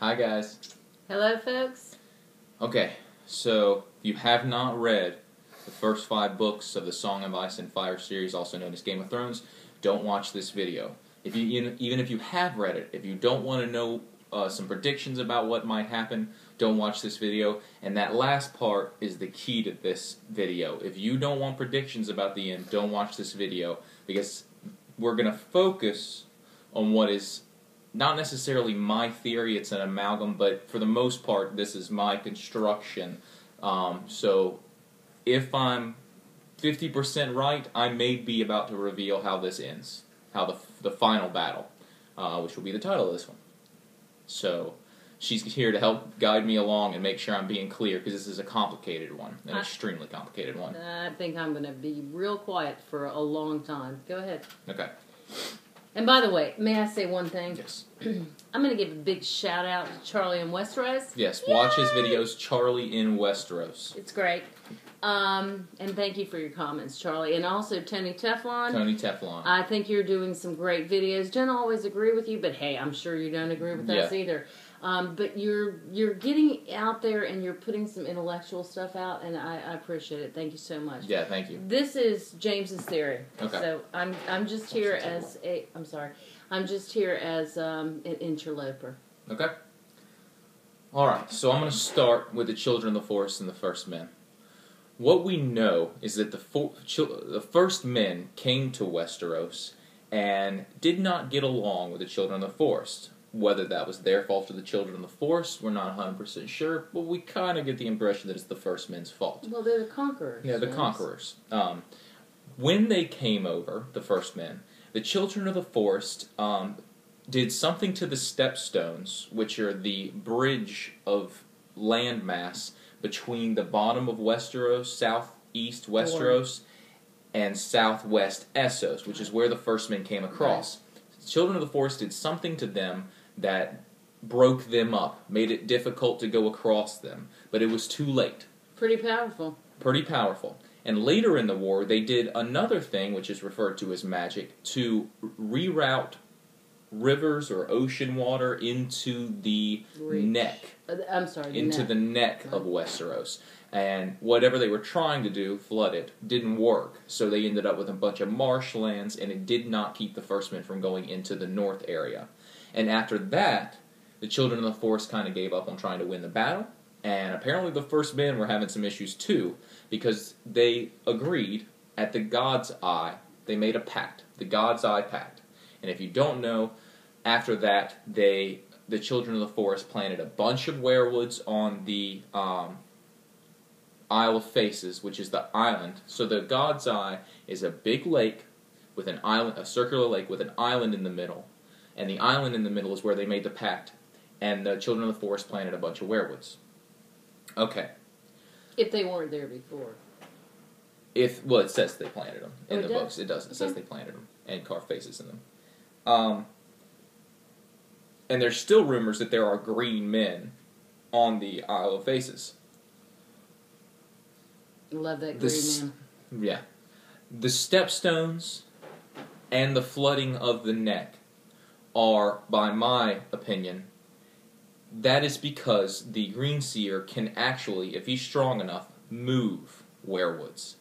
Hi, guys. Hello, folks. Okay, so if you have not read the first five books of the Song of Ice and Fire series, also known as Game of Thrones, don't watch this video. If you even if you have read it, if you don't want to know uh, some predictions about what might happen, don't watch this video. And that last part is the key to this video. If you don't want predictions about the end, don't watch this video because we're gonna focus on what is not necessarily my theory, it's an amalgam, but for the most part, this is my construction. Um, so if I'm 50% right, I may be about to reveal how this ends, how the, the final battle, uh, which will be the title of this one. So she's here to help guide me along and make sure I'm being clear because this is a complicated one, an I- extremely complicated one. I think I'm going to be real quiet for a long time. Go ahead. Okay. And by the way, may I say one thing? Yes. I'm going to give a big shout out to Charlie in Westeros. Yes. Watch his videos, Charlie in Westeros. It's great. Um, and thank you for your comments, Charlie. And also Tony Teflon. Tony Teflon. I think you're doing some great videos. Don't always agree with you, but hey, I'm sure you don't agree with us either. Um, but you're you're getting out there and you're putting some intellectual stuff out, and I, I appreciate it. Thank you so much. yeah. Thank you. This is James's theory. Okay. So I'm I'm just here as a I'm sorry. I'm just here as um, an interloper. Okay. All right. So I'm going to start with the children of the forest and the first men. What we know is that the for, chil- the first men came to Westeros and did not get along with the children of the forest. Whether that was their fault or the children of the forest, we're not 100% sure, but we kind of get the impression that it's the first men's fault. Well, they're the conquerors. Yeah, the James. conquerors. Um, when they came over, the first men, the children of the forest um, did something to the stepstones, which are the bridge of landmass between the bottom of Westeros, southeast Westeros, and southwest Essos, which is where the first men came across. The children of the forest did something to them that broke them up, made it difficult to go across them, but it was too late Pretty powerful. pretty powerful. And later in the war, they did another thing, which is referred to as magic, to reroute rivers or ocean water into the Reach. neck, Uh, I'm sorry. into neck. the neck of Westeros. And whatever they were trying to do, flood it, didn't work. So they ended up with a bunch of marshlands, and it did not keep the first men from going into the north area. And after that, the children of the forest kind of gave up on trying to win the battle. And apparently, the first men were having some issues too, because they agreed at the God's Eye, they made a pact, the God's Eye Pact. And if you don't know, after that, they the children of the forest planted a bunch of weirwoods on the um, Isle of Faces, which is the island. So the God's Eye is a big lake with an island, a circular lake with an island in the middle, and the island in the middle is where they made the pact. And the children of the forest planted a bunch of weirwoods. Okay, If they weren't there before. if well, it says they planted them in Oh, the does? books. It does. It says they planted them and carved faces in them. Um, and there's still rumors that there are green men on the Isle of Faces. Love that green man. Yeah. The stepstones and the flooding of the neck are, by my opinion, that is because the Green Seer can actually, if he's strong enough, move weirwoods.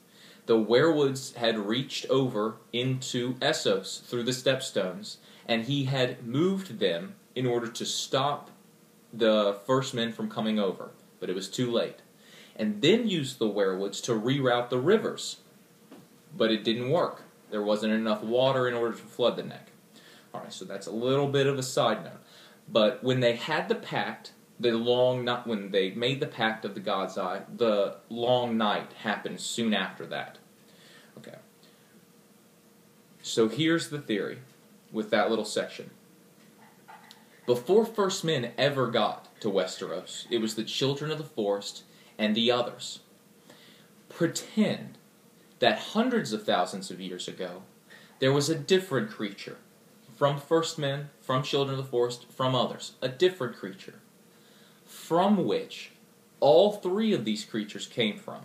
The weirwoods had reached over into Essos through the stepstones, and he had moved them in order to stop the first men from coming over, but it was too late. And then used the weirwoods to reroute the rivers, but it didn't work. There wasn't enough water in order to flood the neck. All right, so that's a little bit of a side note. But when they had the pact, the long night, when they made the pact of the God's Eye, the long night happened soon after that. Okay. So here's the theory with that little section. Before First Men ever got to Westeros, it was the children of the forest and the others. Pretend that hundreds of thousands of years ago, there was a different creature from first men, from children of the forest, from others, a different creature, from which all three of these creatures came from.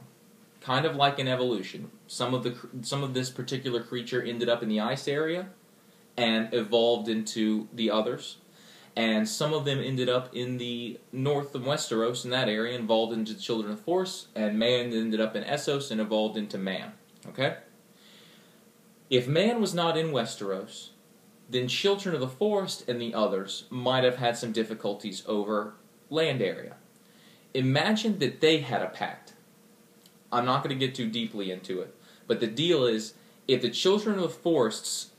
Kind of like an evolution. Some of the some of this particular creature ended up in the ice area and evolved into the others. and some of them ended up in the north of Westeros in that area, evolved into the Children of the Forest, and Man ended up in Essos and evolved into Man. Okay? If Man was not in Westeros, then Children of the Forest and the others might have had some difficulties over land area. Imagine that they had a pact. I'm not going to get too deeply into it, but the deal is if the Children of the Forest's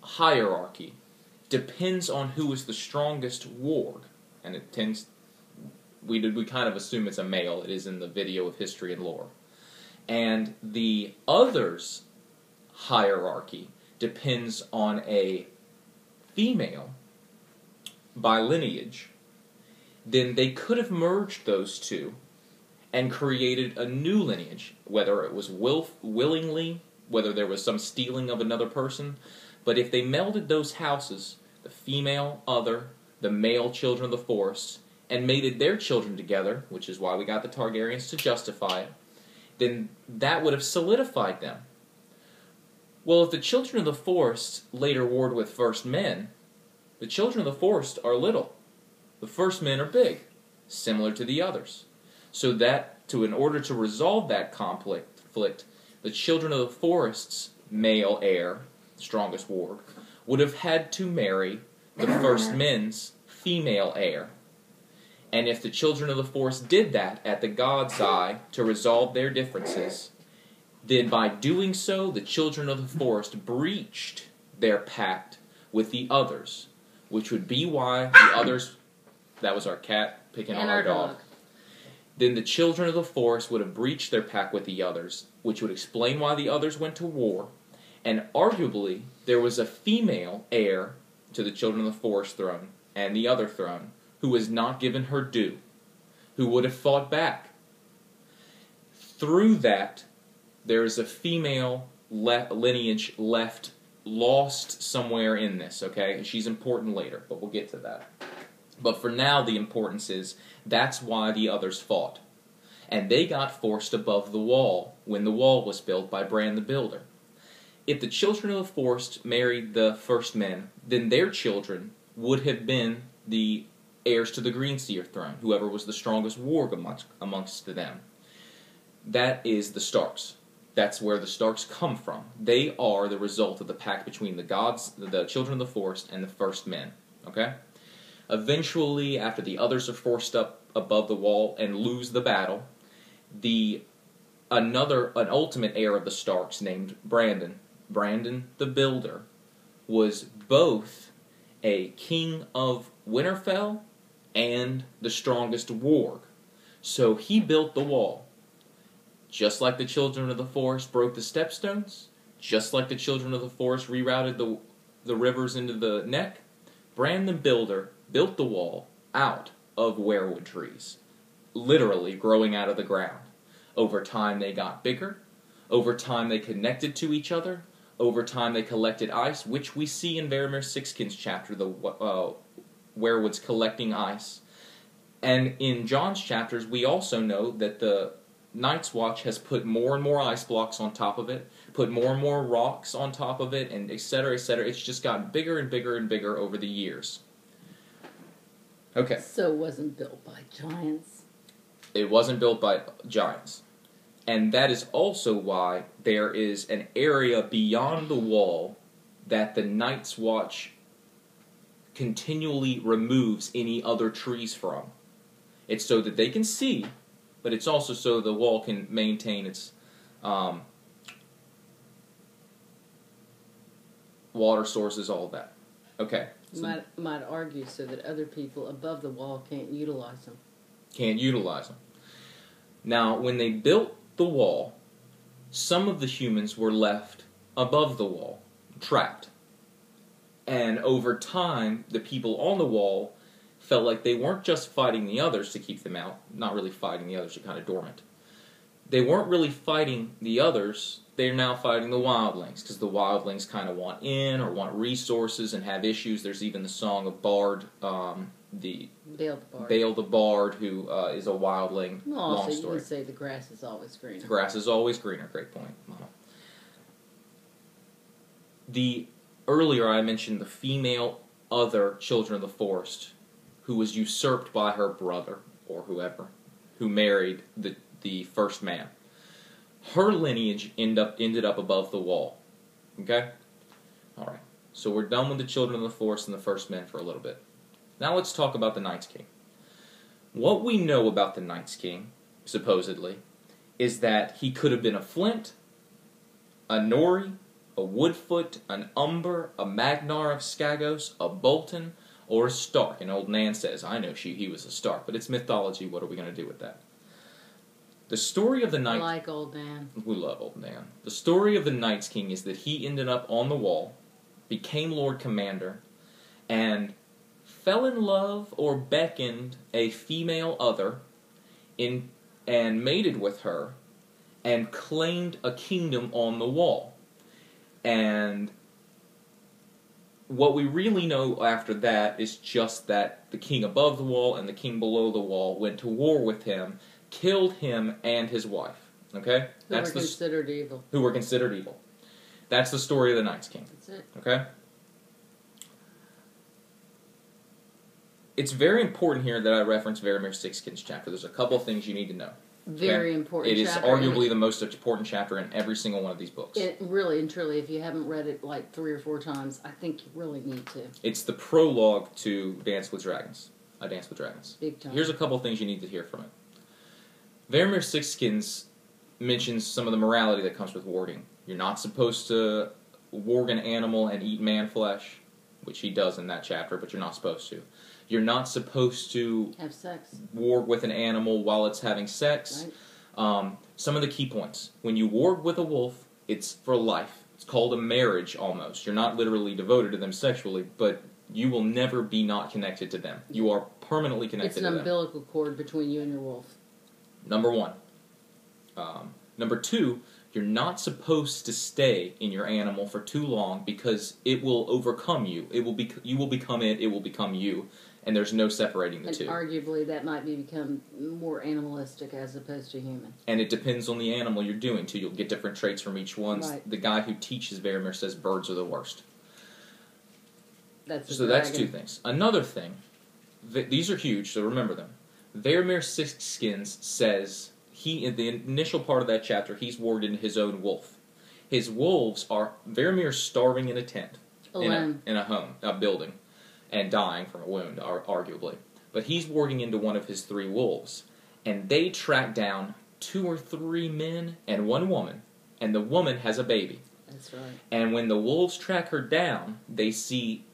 hierarchy depends on who is the strongest ward, and it tends we we kind of assume it's a male. It is in the video of history and lore, and the others hierarchy depends on a female by lineage. Then they could have merged those two and created a new lineage, whether it was will, willingly, whether there was some stealing of another person. But if they melded those houses, the female other, the male children of the forest, and mated their children together, which is why we got the Targaryens to justify it, then that would have solidified them. Well, if the children of the forest later warred with first men, the children of the forest are little. The first men are big, similar to the others. So that to in order to resolve that conflict, the children of the forest's male heir, strongest warg, would have had to marry the first men's female heir. And if the children of the forest did that at the god's eye to resolve their differences, then by doing so, the children of the forest breached their pact with the others, which would be why the others. That was our cat picking And on our, our dog. dog. Then the children of the forest would have breached their pact with the others, which would explain why the others went to war, and arguably there was a female heir to the children of the forest throne and the other throne who was not given her due, who would have fought back. Through that, there is a female le- lineage left lost somewhere in this, okay? She's important later, but we'll get to that. But for now, the importance is that's why the others fought. And they got forced above the wall when the wall was built by Bran the Builder. If the children of the forest married the first men, then their children would have been the heirs to the Green Greenseer throne, whoever was the strongest warg amongst, amongst them. That is the Starks. That's where the Starks come from. They are the result of the pact between the gods, the children of the forest, and the first men. Okay? Eventually, after the others are forced up above the wall and lose the battle, the another an ultimate heir of the Starks named Brandon, Brandon the Builder, was both a king of Winterfell and the strongest warg. So he built the wall. Just like the children of the forest broke the stepstones, just like the children of the forest rerouted the the rivers into the neck, Bran the Builder built the wall out of weirwood trees, literally growing out of the ground. Over time, they got bigger. Over time, they connected to each other. Over time, they collected ice, which we see in Varamir Sixskin's chapter, the uh, weirwoods collecting ice. And in Jon's chapters, we also know that the Night's Watch has put more and more ice blocks on top of it, put more and more rocks on top of it, and et cetera, et cetera. It's just gotten bigger and bigger and bigger over the years. Okay. So it wasn't built by giants. It wasn't built by giants. And that is also why there is an area beyond the wall that the Night's Watch continually removes any other trees from. It's so that they can see, but it's also so the wall can maintain its um, water sources, all of that. Okay. So Might might argue so that other people above the wall can't utilize them. can't utilize them. Now, when they built the wall, some of the humans were left above the wall, trapped. And over time, the people on the wall felt like they weren't just fighting the others to keep them out, not really fighting the others, they're kind of dormant. They weren't really fighting the others, they're now fighting the wildlings, because the wildlings kind of want in or want resources and have issues. There's even the song of Bard, um, the Bael the bar. Bael the Bard, who uh, is a wildling. Well, Long also you story. can say the grass is always greener. The grass is always greener. Great point, Mama. The earlier I mentioned the female other children of the forest who was usurped by her brother or whoever who married the the first man. Her lineage end up ended up above the wall. Okay? Alright. So we're done with the children of the forest and the first men for a little bit. Now let's talk about the Night's King. What we know about the Night's King, supposedly, is that he could have been a Flint, a Norrey, a Woodfoot, an Umber, a Magnar of Skagos, a Bolton, or a Stark. And old Nan says, I know she he was a Stark, but it's mythology. What are we going to do with that? The story of the I Night like old man. we love old Nan. The story of the Night's King is that he ended up on the wall, became Lord Commander, and fell in love or beckoned a female other in and mated with her and claimed a kingdom on the wall. And what we really know after that is just that the king above the wall and the king below the wall went to war with him, killed him and his wife. Okay? Who That's were the considered evil. who were considered evil. That's the story of the Night's King. That's it. Okay? It's very important here that I reference Varamir's Sixskins chapter. There's a couple of things you need to know. Very important. It is chapter. arguably the most important chapter in every single one of these books. It really and truly, if you haven't read it like three or four times, I think you really need to. It's the prologue to Dance with Dragons. I Dance with Dragons. Big time. Here's a couple things you need to hear from it. Varamir's Sixskins mentions some of the morality that comes with warging. You're not supposed to warg an animal and eat man flesh, which he does in that chapter, but you're not supposed to. You're not supposed to Have sex, warg with an animal while it's having sex. right? Um, some of the key points. When you warg with a wolf, it's for life. It's called a marriage almost. You're not literally devoted to them sexually, but you will never be not connected to them. You are permanently connected. It's an to them. umbilical cord between you and your wolf. Number one. Um, number two, you're not supposed to stay in your animal for too long because it will overcome you. It will be you will become it. It will become you, and there's no separating the And two. arguably, that might be become more animalistic as opposed to human. and it depends on the animal you're doing too. You'll get different traits from each one. Right. The guy who teaches Varamir says birds are the worst. That's So that's two things. Another thing, th- these are huge, so remember them. Varamir Sixskins says he in the initial part of that chapter he's warged in his own wolf. His wolves are Varamir's starving in a tent in a, Alone. in a home, a building, and dying from a wound, ar- arguably. But he's warging into one of his three wolves, and they track down two or three men and one woman, and the woman has a baby. That's right. And when the wolves track her down, they see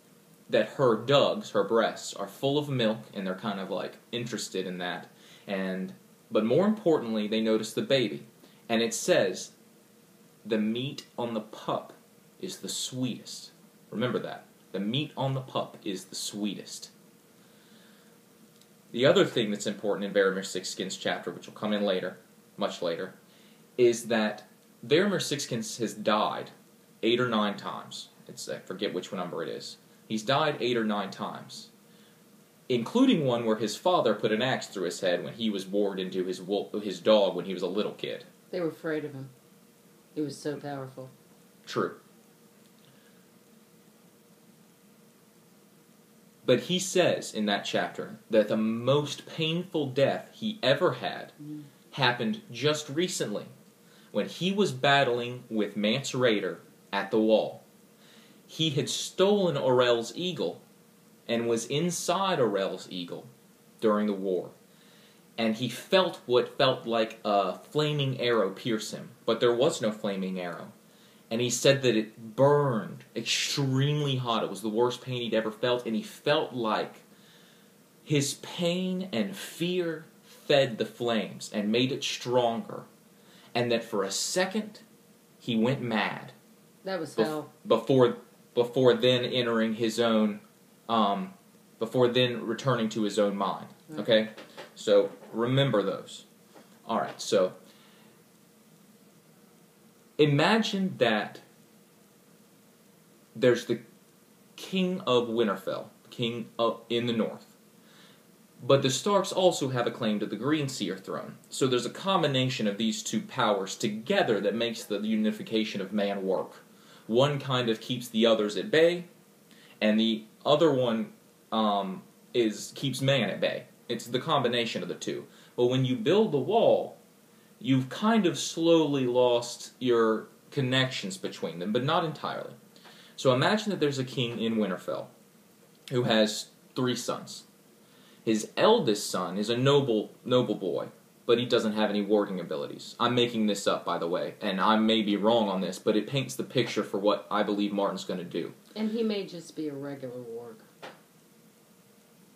that her dugs, her breasts, are full of milk, and they're kind of like interested in that. And but more importantly, they notice the baby, and it says, "The meat on the pup is the sweetest." Remember that. The meat on the pup is the sweetest. The other thing that's important in Varamir Sixskins chapter, which will come in later, much later, is that Varamir Sixskins has died eight or nine times. It's I forget which one number it is. He's died eight or nine times, including one where his father put an axe through his head when he was warged into his wolf, his dog when he was a little kid. They were afraid of him. He was so powerful. True. But he says in that chapter that the most painful death he ever had happened just recently when he was battling with Mance Rayder at the wall. He had stolen Orell's eagle and was inside Orell's eagle during the war. And he felt what felt like a flaming arrow pierce him, but there was no flaming arrow and he said that it burned extremely hot. It was the worst pain he'd ever felt, and he felt like his pain and fear fed the flames and made it stronger, and that for a second he went mad That was Bef- hell. before before then entering his own um, before then returning to his own mind. Okay, so remember those. All right, so imagine that there's the king of Winterfell, king of in the north. But the Starks also have a claim to the Green Seer throne. So there's a combination of these two powers together that makes the unification of man work. One kind of keeps the others at bay, and the other one um, is keeps man at bay. It's the combination of the two. But when you build the wall, you've kind of slowly lost your connections between them, but not entirely. So imagine that there's a king in Winterfell who has three sons. His eldest son is a noble noble boy, but he doesn't have any warging abilities. I'm making this up, by the way, and I may be wrong on this, but it paints the picture for what I believe Martin's going to do. And he may just be a regular warg.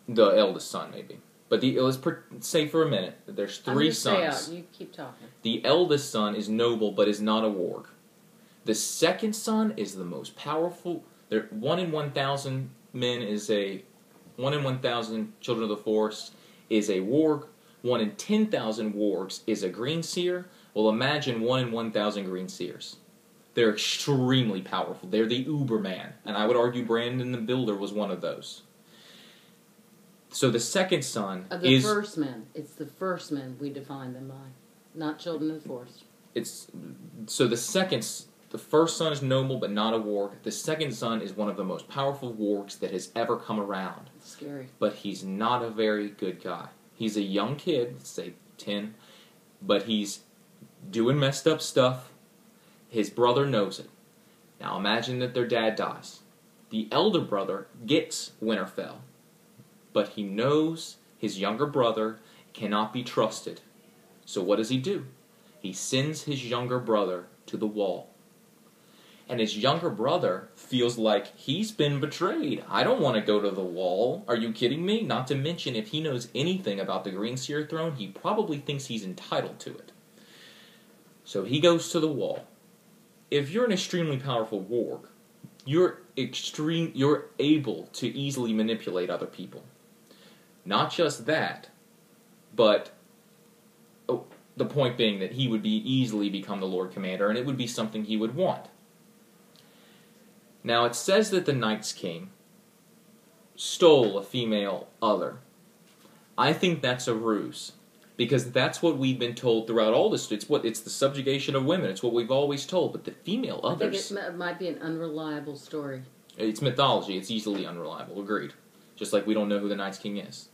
The eldest son, maybe. But the let's per, say for a minute that there's I'm three gonna stay sons. out. You keep talking. The eldest son is noble, but is not a warg. The second son is the most powerful. There, one in one thousand men is a one in one thousand children of the forest is a warg. One in ten thousand wargs is a green seer. Well, imagine one in one thousand green seers. They're extremely powerful. They're the Uberman, and I would argue Brandon the Builder was one of those. So the second son Of the is first men. It's the first men we define them by, not children of the forest. it's so the second the first son is noble but not a warg. The second son is one of the most powerful wargs that has ever come around, It's scary. but he's not a very good guy. He's a young kid, let's say 10, but he's doing messed up stuff. His brother knows it. Now imagine that their dad dies. The elder brother gets Winterfell, but he knows his younger brother cannot be trusted. So what does he do? He sends his younger brother to the wall. And his younger brother feels like he's been betrayed. I don't want to go to the wall. Are you kidding me? Not to mention, if he knows anything about the Green Seer throne, he probably thinks he's entitled to it. So he goes to the wall. If you're an extremely powerful warg, you're extreme. You're able to easily manipulate other people. Not just that, but oh, the point being that he would be easily become the Lord Commander, and it would be something he would want. Now it says that the Night's King stole a female other. I think that's a ruse. Because that's what we've been told throughout all this. It's what it's the subjugation of women. It's what we've always told. But the female I think others, it might be an unreliable story. it's mythology. It's easily unreliable. Agreed. Just like we don't know who the Night's King is.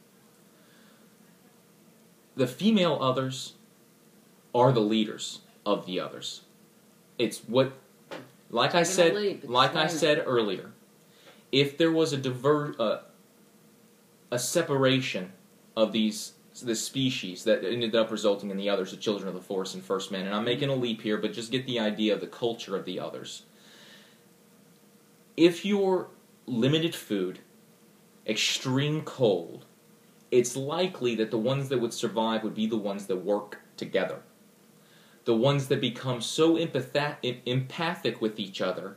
The female others are the leaders of the others. It's what, like I Taking said, like I said earlier, if there was a diver, uh, a separation of these this species that ended up resulting in the others, the children of the forest and first men, and I'm making a leap here, but just get the idea of the culture of the others. If you're limited food, extreme cold, it's likely that the ones that would survive would be the ones that work together. The ones that become so empathic with each other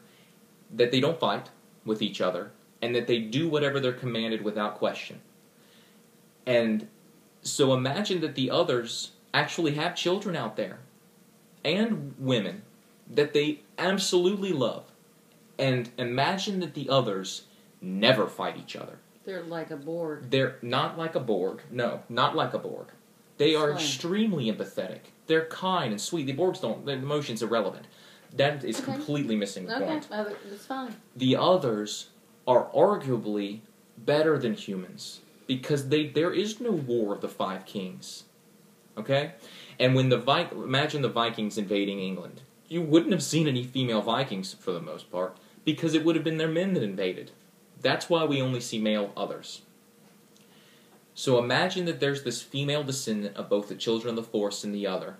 that they don't fight with each other and that they do whatever they're commanded without question. And so imagine that the others actually have children out there and women that they absolutely love. And imagine that the others never fight each other. They're like a Borg. They're not like a Borg. No, not like a Borg. They are Explain. extremely empathetic. They're kind and sweet. The Borgs don't. Their emotions irrelevant. That is Okay. completely missing the Okay, point. uh, that's fine. The others are arguably better than humans because they there is no war of the five kings. Okay, and when the Vi- imagine the Vikings invading England, you wouldn't have seen any female Vikings for the most part because it would have been their men that invaded. That's why we only see male others. So imagine that there's this female descendant of both the children of the forest and the other,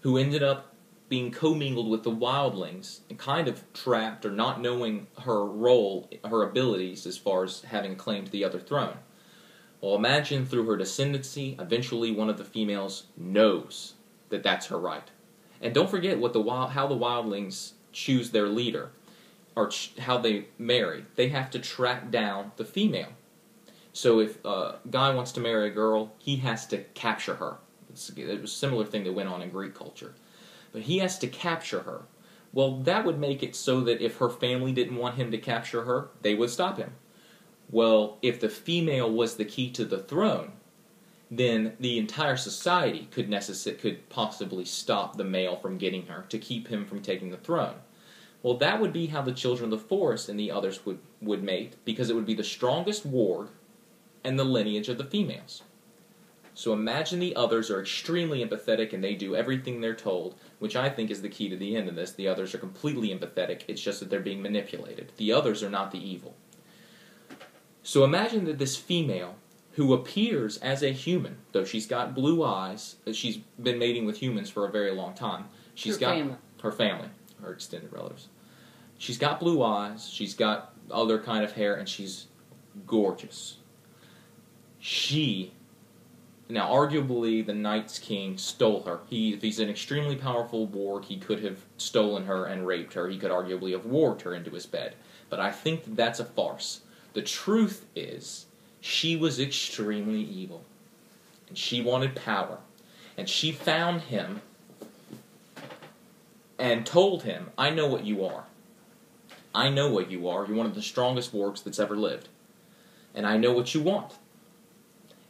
who ended up being commingled with the wildlings and kind of trapped or not knowing her role, her abilities as far as having claim to the other throne. Well, imagine through her descendancy, eventually one of the females knows that that's her right. And don't forget what the wild, how the wildlings choose their leader, ch- how they marry. They have to track down the female. So if a guy wants to marry a girl, he has to capture her. It's, it was a similar thing that went on in Greek culture. But he has to capture her. Well, that would make it so that if her family didn't want him to capture her, they would stop him. Well, if the female was the key to the throne, then the entire society could necess- could possibly stop the male from getting her to keep him from taking the throne. Well, that would be how the children of the forest and the others would, would mate, because it would be the strongest warg and the lineage of the females. So imagine the others are extremely empathetic and they do everything they're told, which I think is the key to the end of this. The others are completely empathetic, it's just that they're being manipulated. The others are not the evil. So imagine that this female, who appears as a human, though she's got blue eyes, uh, she's been mating with humans for a very long time. She's Her got family. her family, her extended relatives. She's got blue eyes, she's got other kind of hair, and she's gorgeous. She now, arguably, the Night's King stole her. He, if he's an extremely powerful warg, he could have stolen her and raped her. He could arguably have warged her into his bed. But I think that that's a farce. The truth is, she was extremely evil. And she wanted power. And she found him and told him, I know what you are. I know what you are. You're one of the strongest wargs that's ever lived. And I know what you want.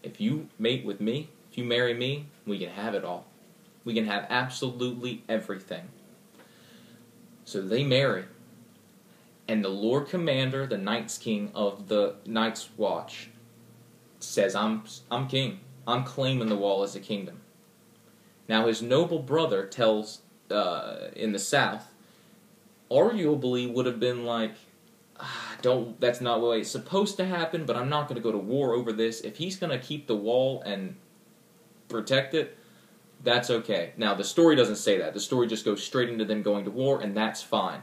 If you mate with me, if you marry me, we can have it all. We can have absolutely everything. So they marry. And the Lord Commander, the Night's King of the Night's Watch, says, I'm, I'm king. I'm claiming the wall as a kingdom. Now, his noble brother tells, uh, in the south, arguably would have been like, "Ah, don't that's not the way it's supposed to happen but i'm not going to go to war over this. If he's going to keep the wall and protect it that's okay. Now the story doesn't say that. The story just goes straight into them going to war and that's fine.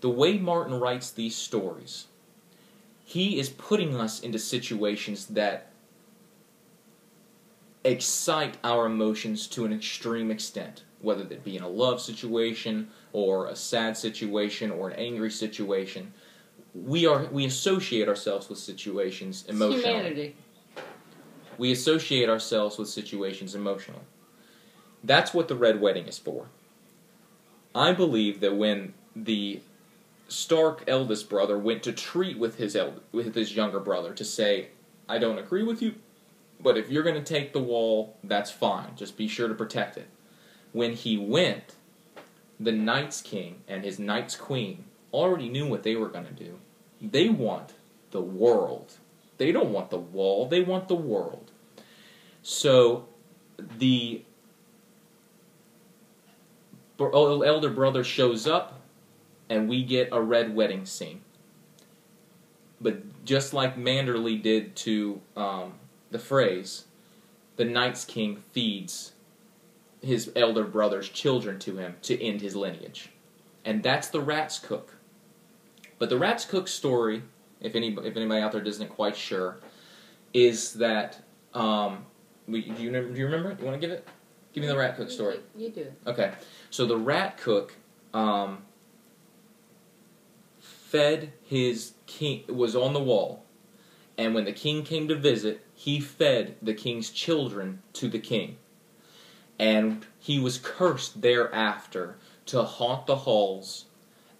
The way martin writes these stories he is putting us into situations that excite our emotions to an extreme extent whether that be in a love situation or a sad situation or an angry situation we are we associate ourselves with situations emotionally. Humanity. we associate ourselves with situations emotionally. That's what the red wedding is for. I believe that when the stark eldest brother went to treat with his eld- with his younger brother to say i don't agree with you but if you're going to take the wall that's fine. Just be sure to protect it when he went the Night's King and his Night's Queen already knew what they were going to do. They want the world. They don't want the wall, they want the world. So the elder brother shows up and we get a red wedding scene. But just like Manderley did to um, the Freys, the Night's King feeds his elder brother's children to him to end his lineage. And that's the Rat's Cook. But the Rat's Cook story, if any if anybody out there isn't quite sure, is that um, we, do you remember, do you remember it? You want to give it? Give me the Rat Cook story. You, you do. Okay, so the rat cook um, fed his king was on the wall, and when the king came to visit, he fed the king's children to the king, and he was cursed thereafter to haunt the halls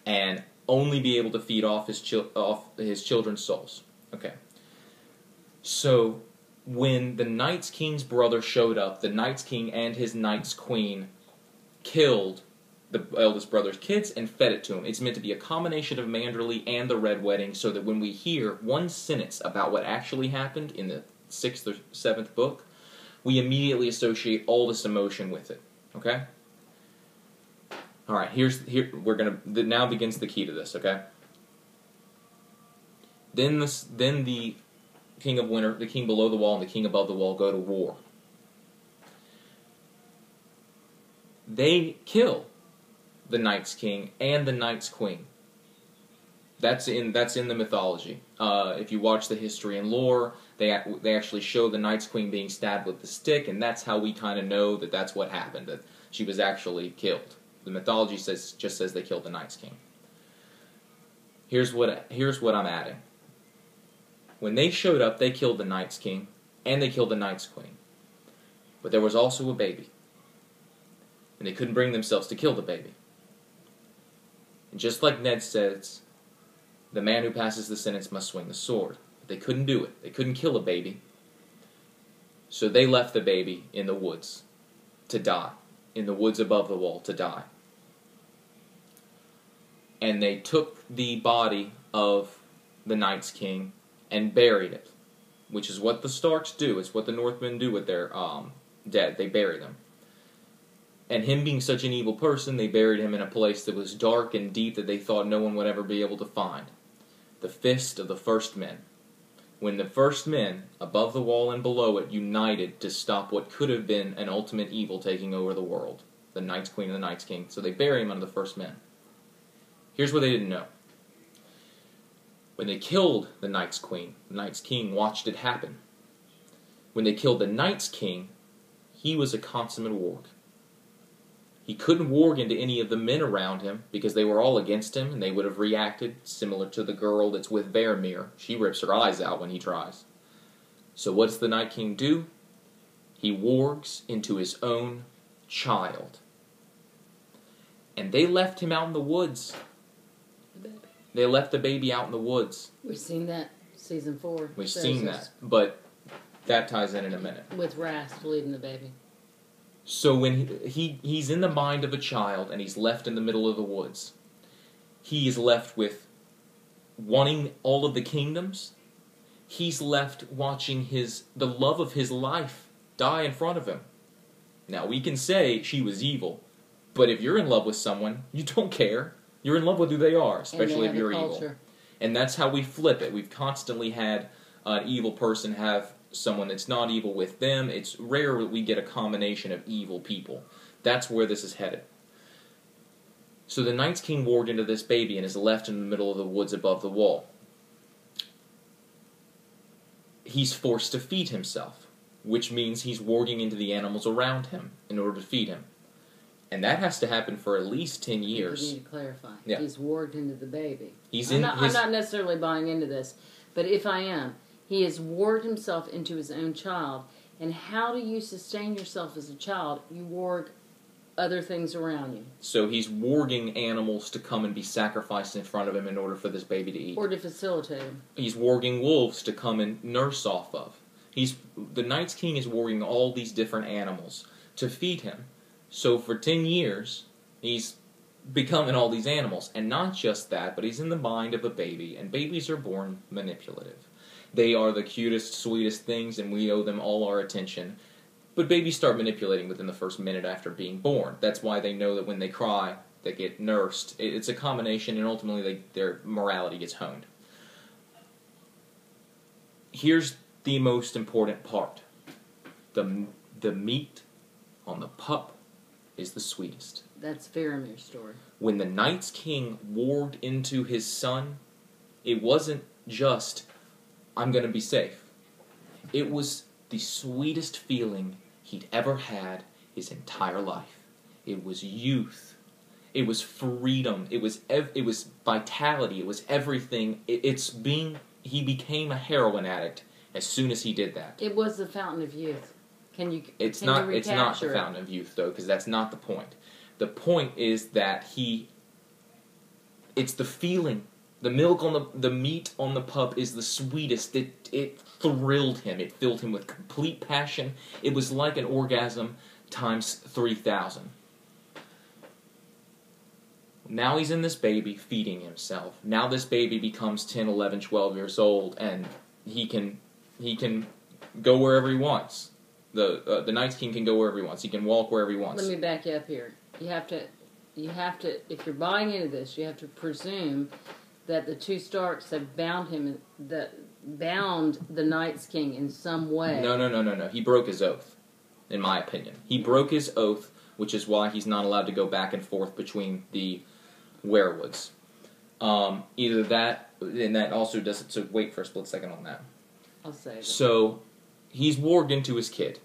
and only be able to feed off his chil- off his children's souls. Okay, so when the Night's King's brother showed up, the Night's King and his Night's Queen killed the eldest brother's kids and fed it to him. It's meant to be a combination of Manderley and the Red Wedding, so that when we hear one sentence about what actually happened in the sixth or seventh book, we immediately associate all this emotion with it. Okay. All right. Here's here we're gonna the, now begins the key to this. Okay. Then this then the king of winter, the king below the wall, and the king above the wall go to war. They kill the Night's King and the Night's Queen. That's in that's in the mythology. Uh, if you watch the history and lore, they they actually show the Night's Queen being stabbed with the stick, and that's how we kind of know that that's what happened. That she was actually killed. The mythology says just says they killed the Night's King. Here's what here's what I'm adding. When they showed up, they killed the Night's King and they killed the Night's Queen. But there was also a baby. And they couldn't bring themselves to kill the baby. And just like Ned says, the man who passes the sentence must swing the sword. They couldn't do it. They couldn't kill a baby. So they left the baby in the woods to die. In the woods above the wall to die. and they took the body of the Night's King and buried it, which is what the Starks do. It's what the Northmen do with their um, dead. They bury them. And him being such an evil person, they buried him in a place that was dark and deep that they thought no one would ever be able to find. The fist of the first men. When the first men, above the wall and below it, united to stop what could have been an ultimate evil taking over the world the Night's Queen and the Night's King. So they bury him under the first men. Here's what they didn't know. When they killed the Night's Queen, the Night's King watched it happen. When they killed the Night's King, he was a consummate warg. He couldn't warg into any of the men around him because they were all against him and they would have reacted similar to the girl that's with Varamir. She rips her eyes out when he tries. So what does the Night King do? He wargs into his own child. And they left him out in the woods. The baby. They left the baby out in the woods. We've seen that season four. We've seen that, but that ties in in a minute. with Rast leading the baby. So when he, he he's in the mind of a child and he's left in the middle of the woods, he is left with wanting all of the kingdoms. He's left watching his the love of his life die in front of him. Now we can say she was evil, but if you're in love with someone, you don't care. You're in love with who they are, especially if you're evil. And that's how we flip it. We've constantly had an evil person have someone that's not evil with them. It's rare that we get a combination of evil people. That's where this is headed. So the Night's King warged into this baby and is left in the middle of the woods above the wall. He's forced to feed himself, which means he's warging into the animals around him in order to feed him. And that has to happen for at least 10 We years. need to clarify. Yeah. He's warged into the baby. He's I'm in not, his I'm not necessarily buying into this, but if I am, he has warged himself into his own child. And how do you sustain yourself as a child? You warg other things around you, So he's warging animals to come and be sacrificed in front of him in order for this baby to eat. or to facilitate him. He's warging wolves to come and nurse off of. He's the Night's King is warging all these different animals to feed him. So for ten years, he's becoming all these animals, and not just that, but he's in the mind of a baby, and babies are born manipulative. They are the cutest, sweetest things, and we owe them all our attention. But babies start manipulating within the first minute after being born. That's why they know that when they cry, they get nursed. It's a combination, and ultimately they, their morality gets honed. Here's the most important part: the the meat on the pup is the sweetest. That's Faramir's story. When the Night's King warged into his son, it wasn't just "I'm going to be safe." It was the sweetest feeling he'd ever had his entire life. It was youth. It was freedom. It was ev- it was vitality. It was everything. It- it's being he became a heroin addict as soon as he did that. It was the fountain of youth. Can you? It's can not You it's not the fountain of youth though because that's not the point. The point is that he it's the feeling. The milk on the the meat on the pup is the sweetest. It it thrilled him. It filled him with complete passion. It was like an orgasm times 3000. Now he's in this baby feeding himself. Now this baby becomes 10, 11, 12 years old and he can he can go wherever he wants. The uh, the Night's King can go wherever he wants. He can walk wherever he wants. Let me back you up here. You have to, you have to. If you're buying into this, you have to presume that the two Starks have bound him, that bound the Night's King in some way. No, no, no, no, no. He broke his oath, in my opinion. He broke his oath, which is why he's not allowed to go back and forth between the weirwoods. Um, either that, and that also does it. So wait for a split second on that. I'll say that. So he's warged into his kid,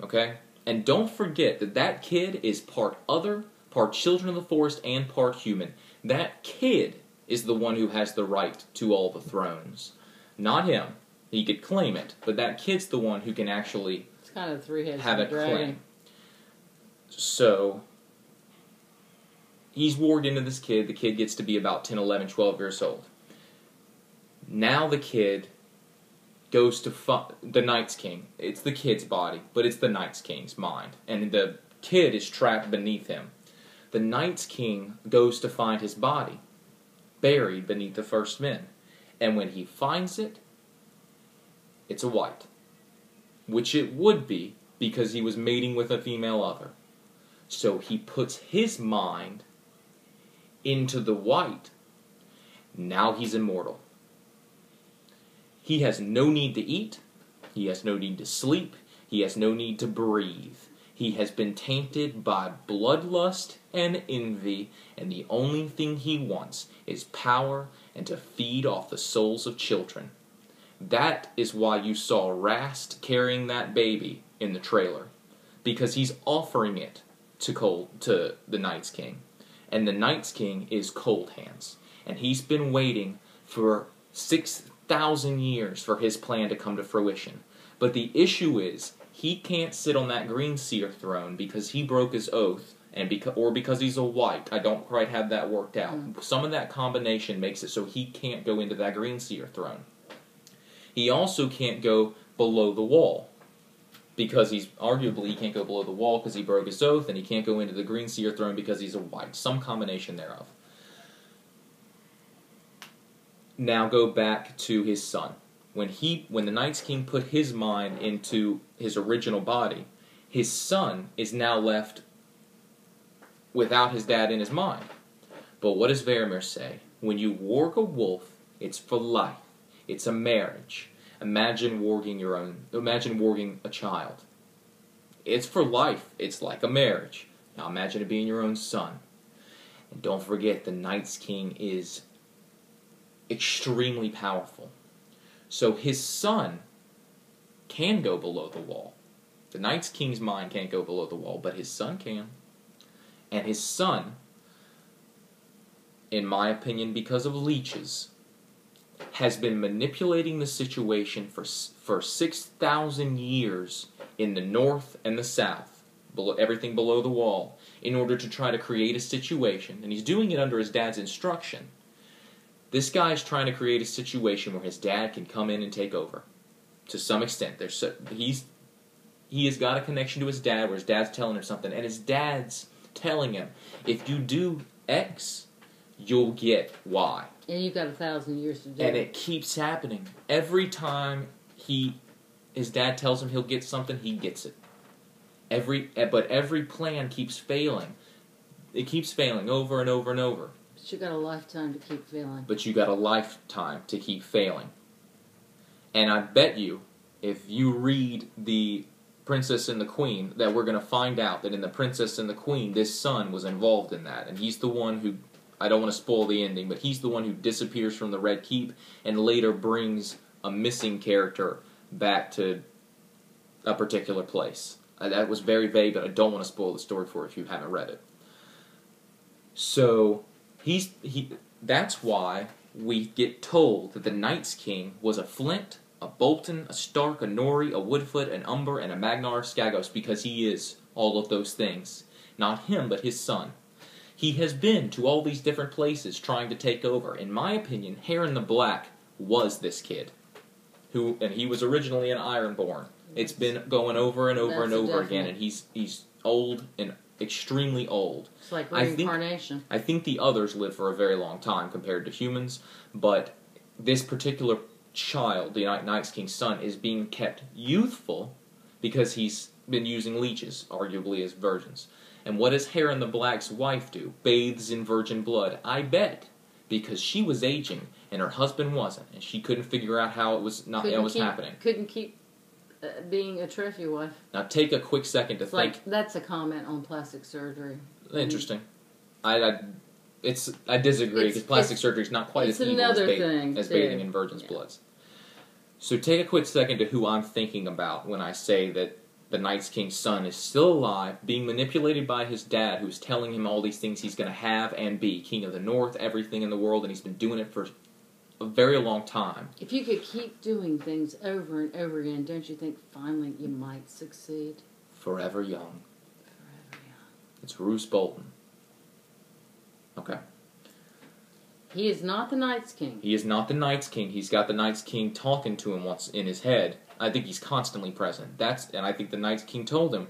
okay? And don't forget that that kid is part other, part children of the forest, and part human. That kid is the one who has the right to all the thrones, not him. He could claim it, but that kid's the one who can actually It's kind of three have a dragon. claim. So he's warged into this kid. The kid gets to be about 10, 11, 12 years old. Now the kid goes to fu- the Night's King. It's the kid's body, but it's the Night's King's mind. And the kid is trapped beneath him. The Night's King goes to find his body. Buried beneath the first men. And when he finds it, it's a white. Which it would be because he was mating with a female other. So he puts his mind into the white. Now he's immortal. He has no need to eat. He has no need to sleep. He has no need to breathe. He has been tainted by bloodlust and envy, and the only thing he wants is power and to feed off the souls of children. That is why you saw Rast carrying that baby in the trailer, because he's offering it to Cold to the Night's King, and the Night's King is Cold Hands, and he's been waiting for six thousand years for his plan to come to fruition. But the issue is he can't sit on that green seer throne because he broke his oath and because or because he's a wight. I don't quite have that worked out. Mm. Some of that combination makes it so he can't go into that green seer throne. He also can't go below the wall because he's arguably he can't go below the wall because he broke his oath, and he can't go into the green seer throne because he's a wight. Some combination thereof. Now go back to his son. When he when the Night's King put his mind into his original body, his son is now left without his dad in his mind. But what does Varamir say? When you warg a wolf, it's for life. It's a marriage. Imagine warging your own. Imagine warging a child. It's for life. It's like a marriage. Now imagine it being your own son. And don't forget, the Night's King is extremely powerful. So his son can go below the wall. The Night's King's mind can't go below the wall, but his son can. And his son, in my opinion, because of leeches, has been manipulating the situation for for six thousand years in the north and the south, below, everything below the wall, in order to try to create a situation, and he's doing it under his dad's instruction. This guy is trying to create a situation where his dad can come in and take over, to some extent. There's so, he's he has got a connection to his dad, where his dad's telling him something, and his dad's telling him, if you do X, you'll get Y. And you've got a thousand years to do it. And it. it keeps happening. Every time he his dad tells him he'll get something, he gets it. Every eh, but every plan keeps failing. It keeps failing over and over and over. But you got a lifetime to keep failing. But you got a lifetime to keep failing. And I bet you if you read the Princess and the Queen that we're going to find out that in the Princess and the Queen this son was involved in that and he's the one who I don't want to spoil the ending, but he's the one who disappears from the Red Keep and later brings a missing character back to a particular place. Uh, that was very vague, but I don't want to spoil the story for if you haven't read it. So he's he. That's why we get told that the Night's King was a Flint, a Bolton, a Stark, a Norrey, a Woodfoot, an Umber, and a Magnar Skagos because he is all of those things. Not him, but his son. He has been to all these different places trying to take over. In my opinion, Harren the Black was this kid. Who and he was originally an Ironborn. It's been going over and over and over again, and he's he's old and extremely old. It's like I think- reincarnation. I think the others live for a very long time compared to humans, but this particular child, the Night Night's King's son, is being kept youthful because he's been using leeches, arguably as virgins. And what does Harren the Black's wife do? Bathes in virgin blood. I bet because she was aging and her husband wasn't, and she couldn't figure out how it was not it Couldn't was keep, happening. Couldn't keep Uh, being a trophy wife. Now take a quick second to It's think. like that's a comment on plastic surgery. Interesting. I, I it's I disagree because plastic surgery is not quite as evil as, another thing, as bathing in virgin's Yeah. bloods. So take a quick second to who I'm thinking about when I say that the Night's King's son is still alive, being manipulated by his dad, who's telling him all these things he's going to have and be king of the North, everything in the world, and he's been doing it for a very long time. If you could keep doing things over and over again, don't you think finally you might succeed? Forever young. Forever young. It's Roose Bolton. Okay. He is not the Night's King. He is not the Night's King. He's got the Night's King talking to him once in his head. I think he's constantly present. That's and I think the Night's King told him,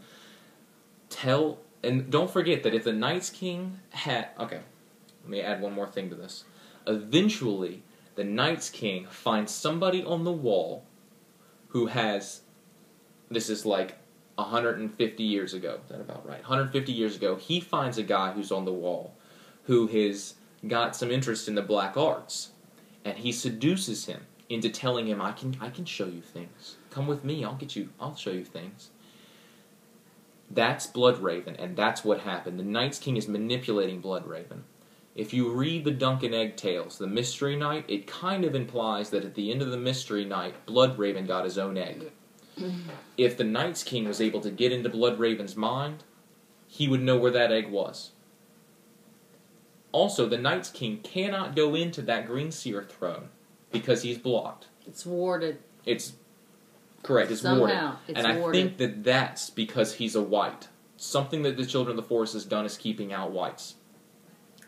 tell and don't forget that if the Night's King had okay, let me add one more thing to this. Eventually, the Night's King finds somebody on the wall who has. This is like 150 years ago. Is that about right? 150 years ago, he finds a guy who's on the wall who has got some interest in the black arts, and he seduces him into telling him, "I can, I can show you things. Come with me. I'll get you. I'll show you things." That's Bloodraven, and that's what happened. The Night's King is manipulating Bloodraven. If you read the Dunk and Egg tales, the Mystery Knight, it kind of implies that at the end of the Mystery Knight, Bloodraven got his own egg. Mm-hmm. if the Night's King was able to get into Bloodraven's mind, he would know where that egg was. Also, the Night's King cannot go into that Green Seer throne because he's blocked. It's warded. It's correct. It's Somehow, warded, it's and I think that that's because he's a wight. Something that the Children of the Forest has done is keeping out wights,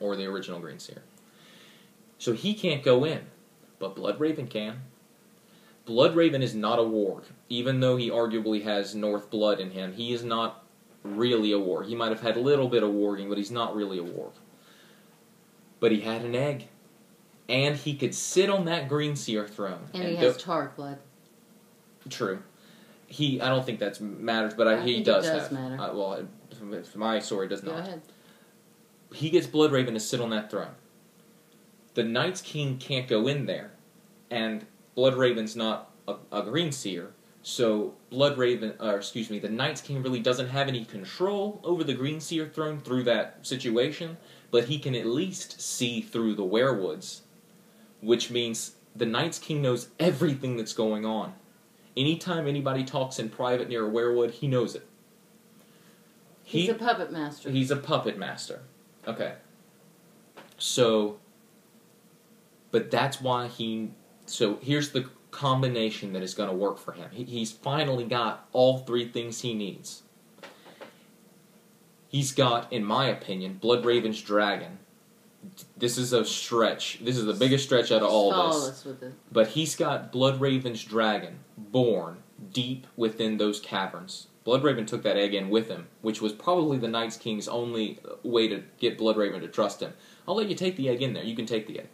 or the original Green Seer. So he can't go in, but Bloodraven can. Bloodraven is not a warg, even though he arguably has North blood in him. He is not really a warg. He might have had a little bit of warging, but he's not really a warg. But he had an egg, and he could sit on that Green Seer throne. And he do- has tar blood. True. He, I don't think that matters, but I, I he does, does have. matter. Uh, well, my story does Go not. ahead. He gets Bloodraven to sit on that throne. The Night's King can't go in there, and Bloodraven's not a, a Green Seer, so Bloodraven, or excuse me, the Night's King really doesn't have any control over the Green Seer throne through that situation, but he can at least see through the weirwoods, which means the Night's King knows everything that's going on. Anytime anybody talks in private near a weirwood, he knows it. He's a puppet master. He's a puppet master. Okay. So, but that's why he. So here's the combination that is going to work for him. He, he's finally got all three things he needs. He's got, in my opinion, Bloodraven's dragon. This is a stretch. This is the biggest stretch out of all Follow this. us with it. But he's got Bloodraven's dragon born deep within those caverns. Bloodraven took that egg in with him, which was probably the Night's King's only way to get Bloodraven to trust him. I'll let you take the egg in there. You can take the egg.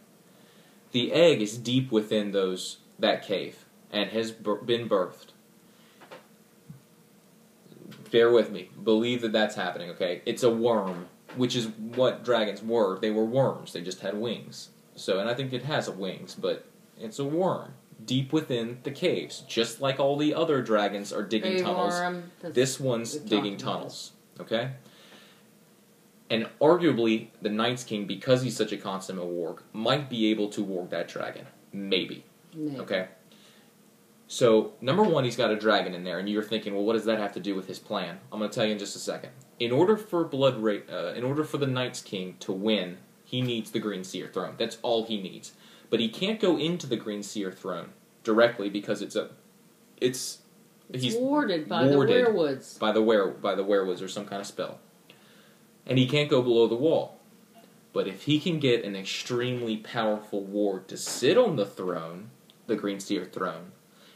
The egg is deep within those that cave and has been birthed. Bear with me. Believe that that's happening. Okay, it's a worm, which is what dragons were. They were worms. They just had wings. So, and I think it has wings, but it's a worm deep within the caves, just like all the other dragons are digging tunnels. that's- This one's digging tunnels. Okay? And arguably, the Night's King, because he's such a consummate warg, might be able to warg that dragon. Maybe. Maybe. Okay? So, number one, he's got a dragon in there, and you're thinking, well, what does that have to do with his plan? I'm going to tell you in just a second. In order for Blood Ra- uh, in order for the Night's King to win, he needs the Green Seer throne. That's all he needs. But he can't go into the Green Seer throne directly because it's a it's It's he's warded by warded. the weirwoods. by the were by the werewolves or some kind of spell. And he can't go below the wall. But if he can get an extremely powerful ward to sit on the throne, the Green Seer throne,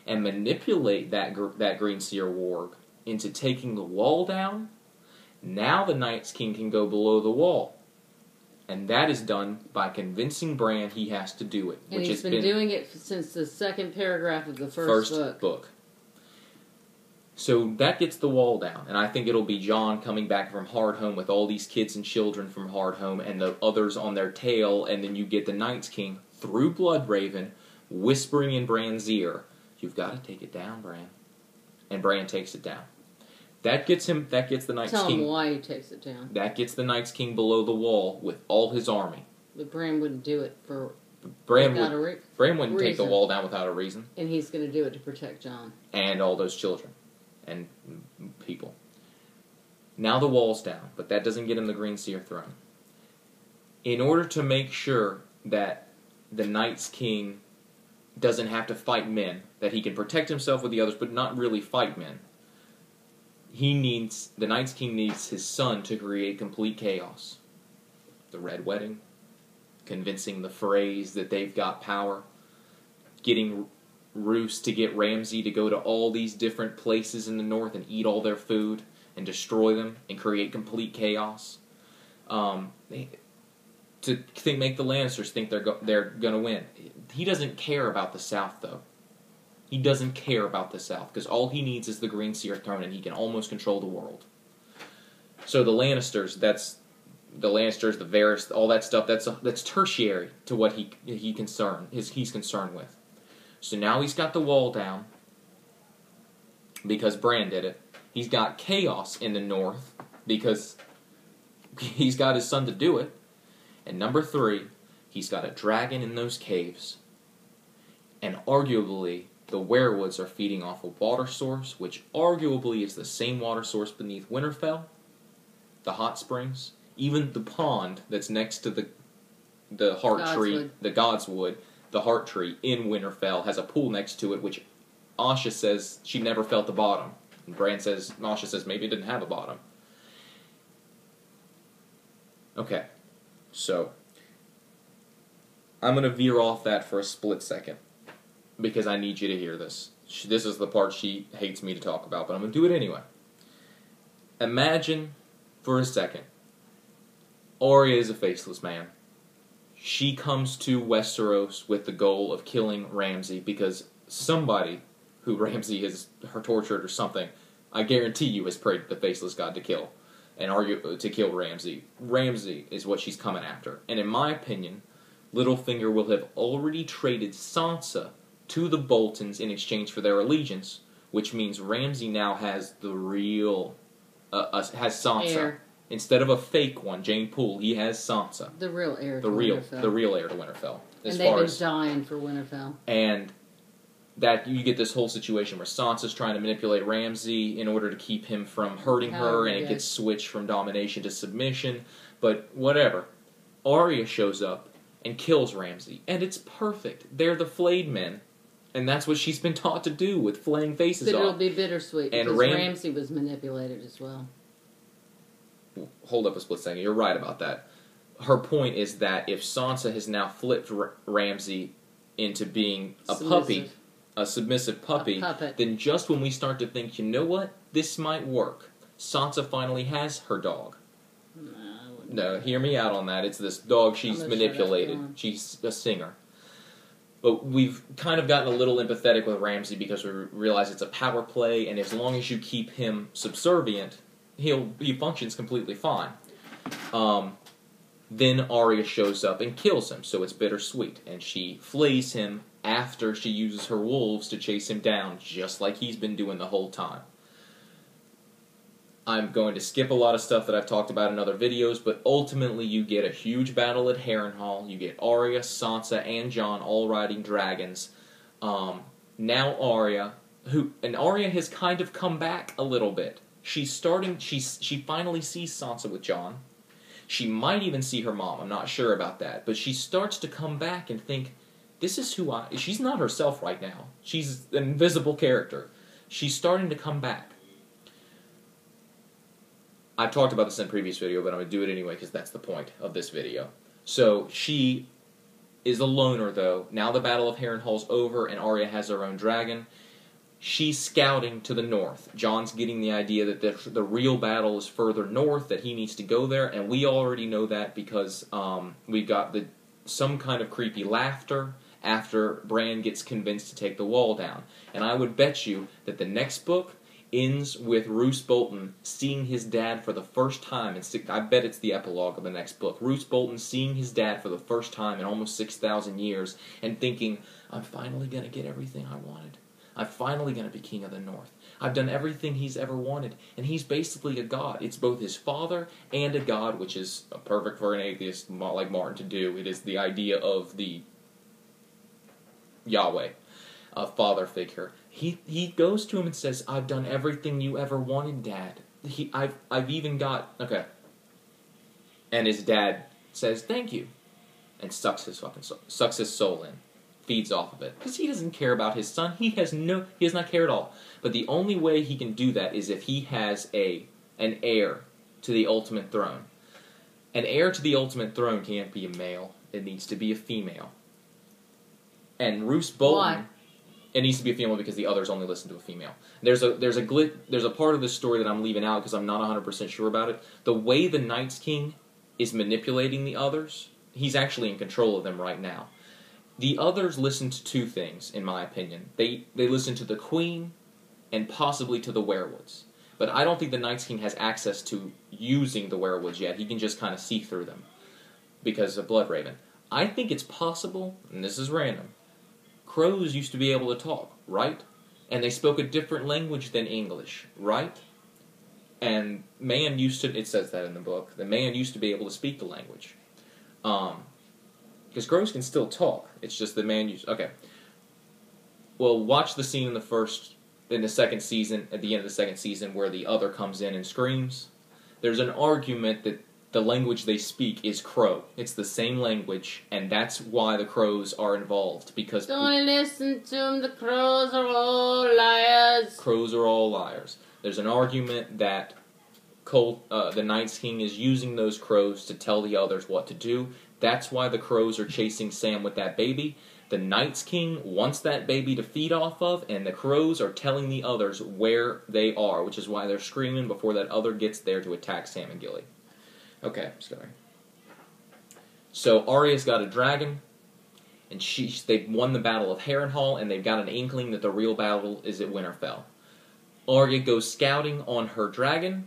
and manipulate that gr- that Green Seer warg into taking the wall down, now the Night's King can go below the wall. And that is done by convincing Bran he has to do it, And which he's has been, doing it since the second paragraph of the first, book. book. So that gets the wall down, and I think it'll be Jon coming back from Hardhome with all these kids and children from Hardhome, and the others on their tail, and then you get the Night's King through Bloodraven, whispering in Bran's ear, "You've got to take it down, Bran," and Bran takes it down. That gets him. That gets the Night's Tell King. him why he takes it down. That gets the Night's King below the wall with all his army. But Bran wouldn't do it for Bran would. a re- Bran wouldn't take the wall down without a reason. and he's going to do it to protect Jon. and all those children and people. Now the wall's down, but that doesn't get him the Green Seer throne. In order to make sure that the Night's King doesn't have to fight men, that he can protect himself with the others, but not really fight men, he needs the Night's King needs his son to create complete chaos. The Red Wedding, convincing the Freys that they've got power, getting Roose to get Ramsay to go to all these different places in the north and eat all their food and destroy them and create complete chaos. Um, to think make the Lannisters think they're go- they're going to win. He doesn't care about the South though. He doesn't care about the South because all he needs is the Green Seer throne, and he can almost control the world. So the Lannisters, that's the Lannisters, the Varys, all that stuff. That's that's tertiary to what he he concern his he's concerned with. So now he's got the wall down because Bran did it. He's got chaos in the north because he's got his son to do it. And number three, he's got a dragon in those caves. And arguably, the weirwoods are feeding off a water source, which arguably is the same water source beneath Winterfell, the hot springs, even the pond that's next to the the heart tree, Godswood. the Godswood, the heart tree in Winterfell has a pool next to it, which Osha says she never felt the bottom. And Bran says, Osha says maybe it didn't have a bottom. Okay, so I'm gonna veer off that for a split second because I need you to hear this. She, this is the part she hates me to talk about, but I'm gonna do it anyway. Imagine for a second, Arya is a faceless man. She comes to Westeros with the goal of killing Ramsay because somebody who Ramsay has her tortured or something, I guarantee you, has prayed the faceless god to kill and argue uh, to kill Ramsay. Ramsay is what she's coming after, and in my opinion, Littlefinger will have already traded Sansa to the Boltons in exchange for their allegiance, which means Ramsay now has the real, uh, uh, has Sansa Heir. instead of a fake one, Jeyne Poole. He has Sansa, The real heir. the to real, Winterfell. the real heir to Winterfell. As and they've far been as dying for Winterfell. and that you get this whole situation where Sansa's trying to manipulate Ramsay in order to keep him from hurting her, Oh, and it gets switched from domination to submission. But whatever, Arya shows up and kills Ramsay, and it's perfect. They're the flayed men, and that's what she's been taught to do with flaying faces But it'll be bittersweet And because Ram- Ramsay was manipulated as well. Hold up a split second. You're right about that. Her point is that if Sansa has now flipped R- Ramsay into being a puppy, a submissive puppy, A then just when we start to think, you know what, this might work, Sansa finally has her dog. Nah, No, hear me out on that. It's this dog she's I'm gonna shut up, manipulated. She's a singer. But we've kind of gotten a little empathetic with Ramsay because we realize it's a power play, and as long as you keep him subservient, he'll he functions completely fine. Um, then Arya shows up and kills him, so it's bittersweet, and she flees him after she uses her wolves to chase him down, just like he's been doing the whole time. I'm going to skip a lot of stuff that I've talked about in other videos, but ultimately you get a huge battle at Harrenhal. You get Arya, Sansa, and Jon all riding dragons. Um, now Arya, who and Arya has kind of come back a little bit. She's starting. She's she finally sees Sansa with Jon. She might even see her mom. I'm not sure about that, but she starts to come back and think, "This is who I." She's not herself right now. She's an invisible character. She's starting to come back. I've talked about this in a previous video, but I'm going to do it anyway because that's the point of this video. So she is a loner, though. Now the Battle of Harrenhal's over and Arya has her own dragon. She's scouting to the north. Jon's getting the idea that the, the real battle is further north, that he needs to go there, and we already know that because um, we got the some kind of creepy laughter after Bran gets convinced to take the wall down. And I would bet you that the next book ends with Roose Bolton seeing his dad for the first time in six, I bet it's the epilogue of the next book. Roose Bolton seeing his dad for the first time in almost 6,000 years and thinking, I'm finally going to get everything I wanted. I'm finally going to be king of the north. I've done everything he's ever wanted. And he's basically a god. It's both his father and a god, which is perfect for an atheist like Martin to do. It is the idea of the Yahweh, a father figure. He he goes to him and says, "I've done everything you ever wanted, Dad. He I've I've even got okay." And his dad says, "Thank you," and sucks his fucking soul, sucks his soul in, feeds off of it because he doesn't care about his son. He has no he does not care at all. But the only way he can do that is if he has a an heir to the ultimate throne. An heir to the ultimate throne can't be a male. It needs to be a female. And Roose Bolton Why? It needs to be a female because the others only listen to a female. There's a there's a glit there's a part of this story that I'm leaving out because I'm not 100% sure about it. The way the Night's King is manipulating the others he's actually in control of them right now. The others listen to two things, in my opinion. They they listen to the Queen, and possibly to the Weirwoods. But I don't think the Night's King has access to using the Weirwoods yet. He can just kind of see through them because of Bloodraven. I think it's possible, and this is random. Crows used to be able to talk, right? And they spoke a different language than English, right? And man used to, it says that in the book, the man used to be able to speak the language. Um, because crows can still talk. It's just the man used, okay. Well, watch the scene in the first, in the second season, at the end of the second season, where the other comes in and screams. There's an argument that the language they speak is crow. It's the same language, and that's why the crows are involved. Because Don't listen to them. The crows are all liars. crows are all liars. There's an argument that Col- uh, the Night's King is using those crows to tell the others what to do. That's why the crows are chasing Sam with that baby. The Night's King wants that baby to feed off of, and the crows are telling the others where they are, which is why they're screaming before that other gets there to attack Sam and Gilly. Okay, sorry. So Arya's got a dragon, and she they've won the Battle of Harrenhal, and they've got an inkling that the real battle is at Winterfell. Arya goes scouting on her dragon,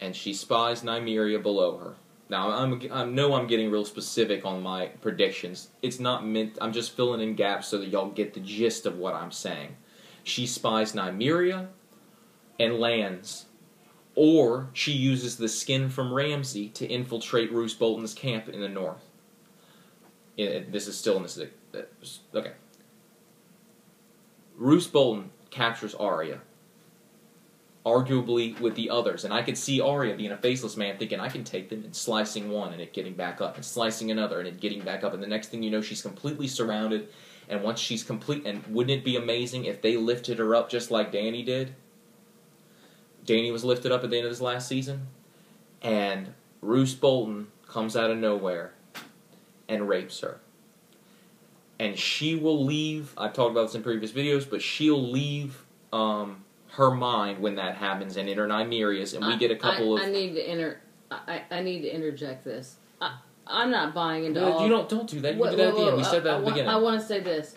and she spies Nymeria below her. Now I'm I know I'm getting real specific on my predictions. It's not meant. I'm just filling in gaps so that y'all get the gist of what I'm saying. She spies Nymeria and lands, or she uses the skin from Ramsay to infiltrate Roose Bolton's camp in the north. Yeah, this is still in this. Okay. Roose Bolton captures Arya arguably with the others. And I could see Arya being a faceless man thinking, I can take them and slicing one and it getting back up, and slicing another and it getting back up. And the next thing you know, she's completely surrounded. And once she's complete, and wouldn't it be amazing if they lifted her up just like Dany did? Dany was lifted up at the end of this last season, and Roose Bolton comes out of nowhere and rapes her. And she will leave. I've talked about this in previous videos, but she'll leave um, her mind when that happens and enter Nymeria's, and we get a couple I, of. I need to inter. I, I need to interject this. I, I'm not buying into No, all. you don't don't do that. You Whoa, do that at whoa, end. whoa, We said that at the beginning. I want to say this.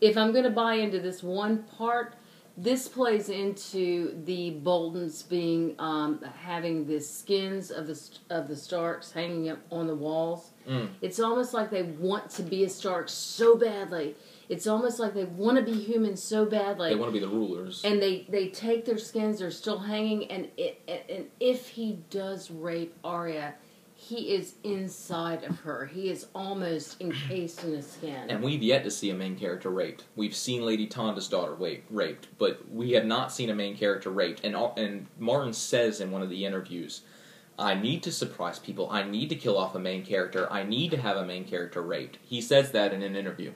If I'm going to buy into this one part, this plays into the Boltons being um, having the skins of the of the Starks hanging up on the walls. Mm. It's almost like they want to be a Stark so badly. It's almost like they want to be human so badly they want to be the rulers. and they they take their skins they're still hanging and it and, and if he does rape Arya he is inside of her he is almost encased in a skin And we've yet to see a main character raped. We've seen Lady Tanda's daughter raped, but we have not seen a main character raped. And and Martin says in one of the interviews, "I need to surprise people. I need to kill off a main character. I need to have a main character raped." He says that in an interview.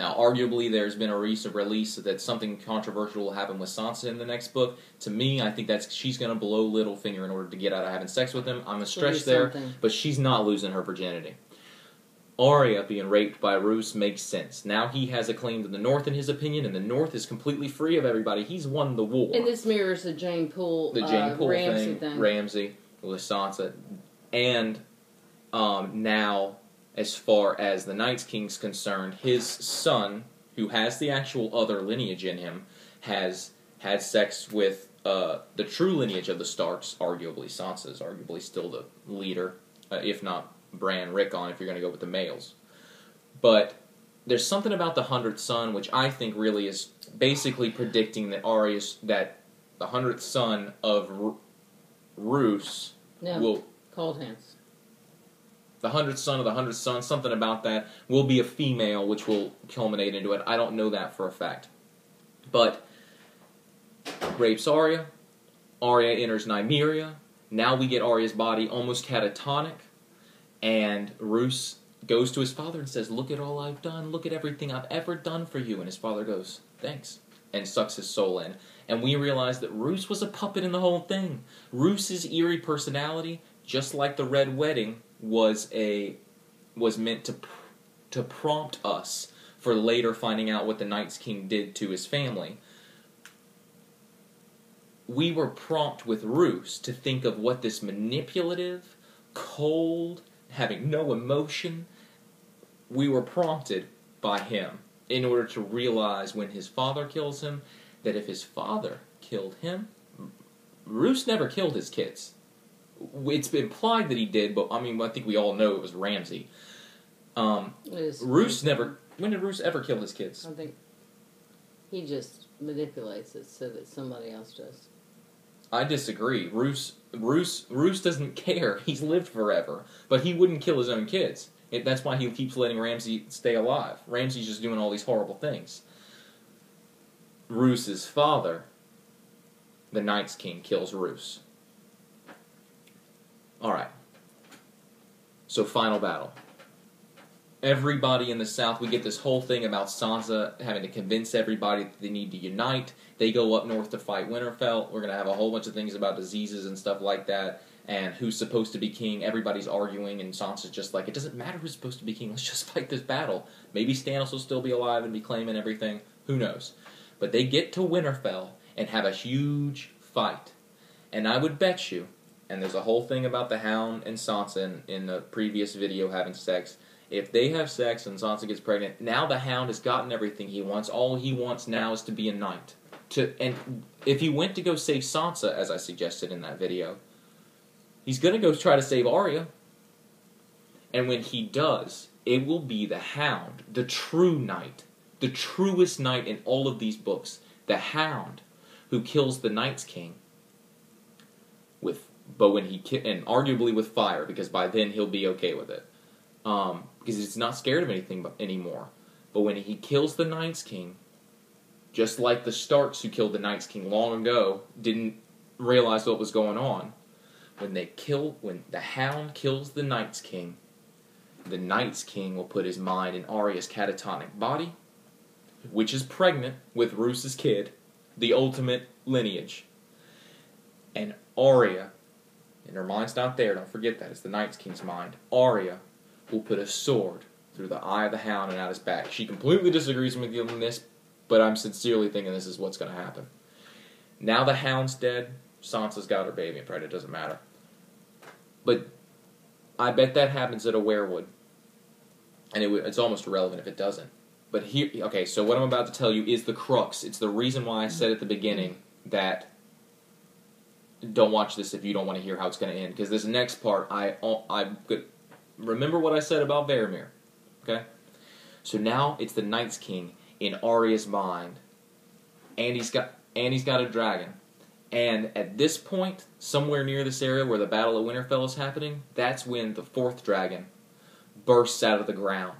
Now, arguably, there's been a recent release that something controversial will happen with Sansa in the next book. To me, I think that's she's going to blow Littlefinger in order to get out of having sex with him. I'm gonna stretch there, but she's not losing her virginity. Arya being raped by Roose makes sense. Now he has a claim to the North, in his opinion, and the North is completely free of everybody. He's won the war. and this mirrors the Jeyne Poole the Jeyne uh, Poole Ramsay thing, thing, Ramsay with Sansa, and um, now as far as the Night's King's concerned, his son, who has the actual other lineage in him, has had sex with uh, the true lineage of the Starks. Arguably, Sansa is arguably still the leader, uh, if not Bran Rickon, if you're going to go with the males. But there's something about the hundredth son, which I think really is basically predicting that Arya's that the hundredth son of R- Roose no will cold hands the hundredth son of the hundredth son, something about that, will be a female, which will culminate into it. I don't know that for a fact. But rapes Arya. Arya enters Nymeria. Now we get Arya's body almost catatonic. And Roose goes to his father and says, Look at all I've done. Look at everything I've ever done for you. And his father goes, Thanks. And sucks his soul in. And we realize that Roose was a puppet in the whole thing. Roose's eerie personality, just like the Red Wedding, was a was meant to to prompt us for later finding out what the Night's King did to his family. We were prompt with Roose to think of what this manipulative, cold, having no emotion. We were prompted by him in order to realize when his father kills him that if his father killed him, Roose never killed his kids. It's been implied that he did, but I mean, I think we all know it was Ramsay. Um, Roose never. When did Roose ever kill his kids? I think he just manipulates it so that somebody else does. I disagree. Roose, Roose, Roose doesn't care. He's lived forever, but he wouldn't kill his own kids. It, that's why he keeps letting Ramsay stay alive. Ramsay's just doing all these horrible things. Roose's father, the Night's King, kills Roose. All right. So final battle. Everybody in the South, we get this whole thing about Sansa having to convince everybody that they need to unite. They go up north to fight Winterfell. We're gonna have a whole bunch of things about diseases and stuff like that, and who's supposed to be king. Everybody's arguing, and Sansa's just like, it doesn't matter who's supposed to be king. Let's just fight this battle. Maybe Stannis will still be alive and be claiming everything. Who knows? But they get to Winterfell and have a huge fight, and I would bet you. And there's a whole thing about the Hound and Sansa in, in the previous video having sex. If they have sex and Sansa gets pregnant, now the Hound has gotten everything he wants. All he wants now is to be a knight. To and if he went to go save Sansa, as I suggested in that video, he's gonna go try to save Arya. And when he does, it will be the Hound, the true knight, the truest knight in all of these books, the Hound, who kills the Night's King. But when he ki- and arguably with fire, because by then he'll be okay with it um, because he's not scared of anything anymore. But when he kills the Night's King, just like the Starks who killed the Night's King long ago didn't realize what was going on, when they kill, when the Hound kills the Night's King, the Night's King will put his mind in Arya's catatonic body, which is pregnant with Roose's kid, the ultimate lineage. And Arya, and her mind's not there, don't forget that, it's the Night's King's mind. Arya will put a sword through the eye of the hound and out his back. She completely disagrees with me on this, but I'm sincerely thinking this is what's going to happen. Now the hound's dead. Sansa's got her baby, and right? It doesn't matter. But I bet that happens at a weirwood, and it, w- it's almost irrelevant if it doesn't. But here, okay. So what I'm about to tell you is the crux. It's the reason why I said at the beginning that don't watch this if you don't want to hear how it's going to end. Because this next part, I oh, I good. Remember what I said about Varamir, okay? So now it's the Night's King in Arya's mind, and he's got and he's got a dragon. And at this point, somewhere near this area where the Battle of Winterfell is happening, that's when the fourth dragon bursts out of the ground.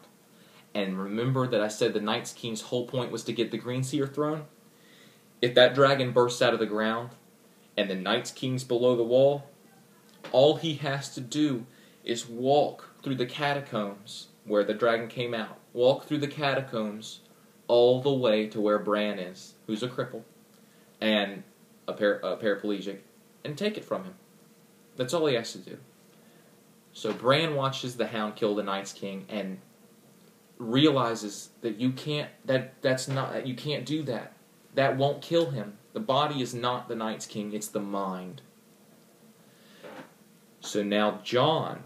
And remember that I said the Night's King's whole point was to get the Green Seer throne? If that dragon bursts out of the ground and the Night's King's below the wall, all he has to do is walk through the catacombs where the dragon came out. Walk through the catacombs all the way to where Bran is, who's a cripple and a, par- a paraplegic, and take it from him. That's all he has to do. So Bran watches the Hound kill the Night's King and realizes that you can't that that's not you can't do that. That won't kill him. The body is not the Night's King, it's the mind. So now Jon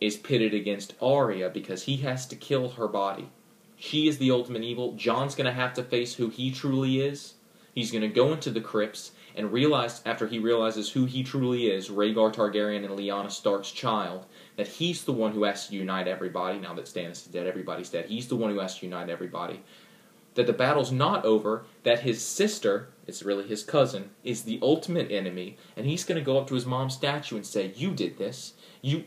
is pitted against Arya because he has to kill her body. She is the ultimate evil. Jon's going to have to face who he truly is. He's going to go into the crypts and realize, after he realizes who he truly is, Rhaegar Targaryen and Lyanna Stark's child, that he's the one who has to unite everybody. Now that Stannis is dead, everybody's dead. He's the one who has to unite everybody. That the battle's not over, that his sister, it's really his cousin, is the ultimate enemy, and he's going to go up to his mom's statue and say, You did this. You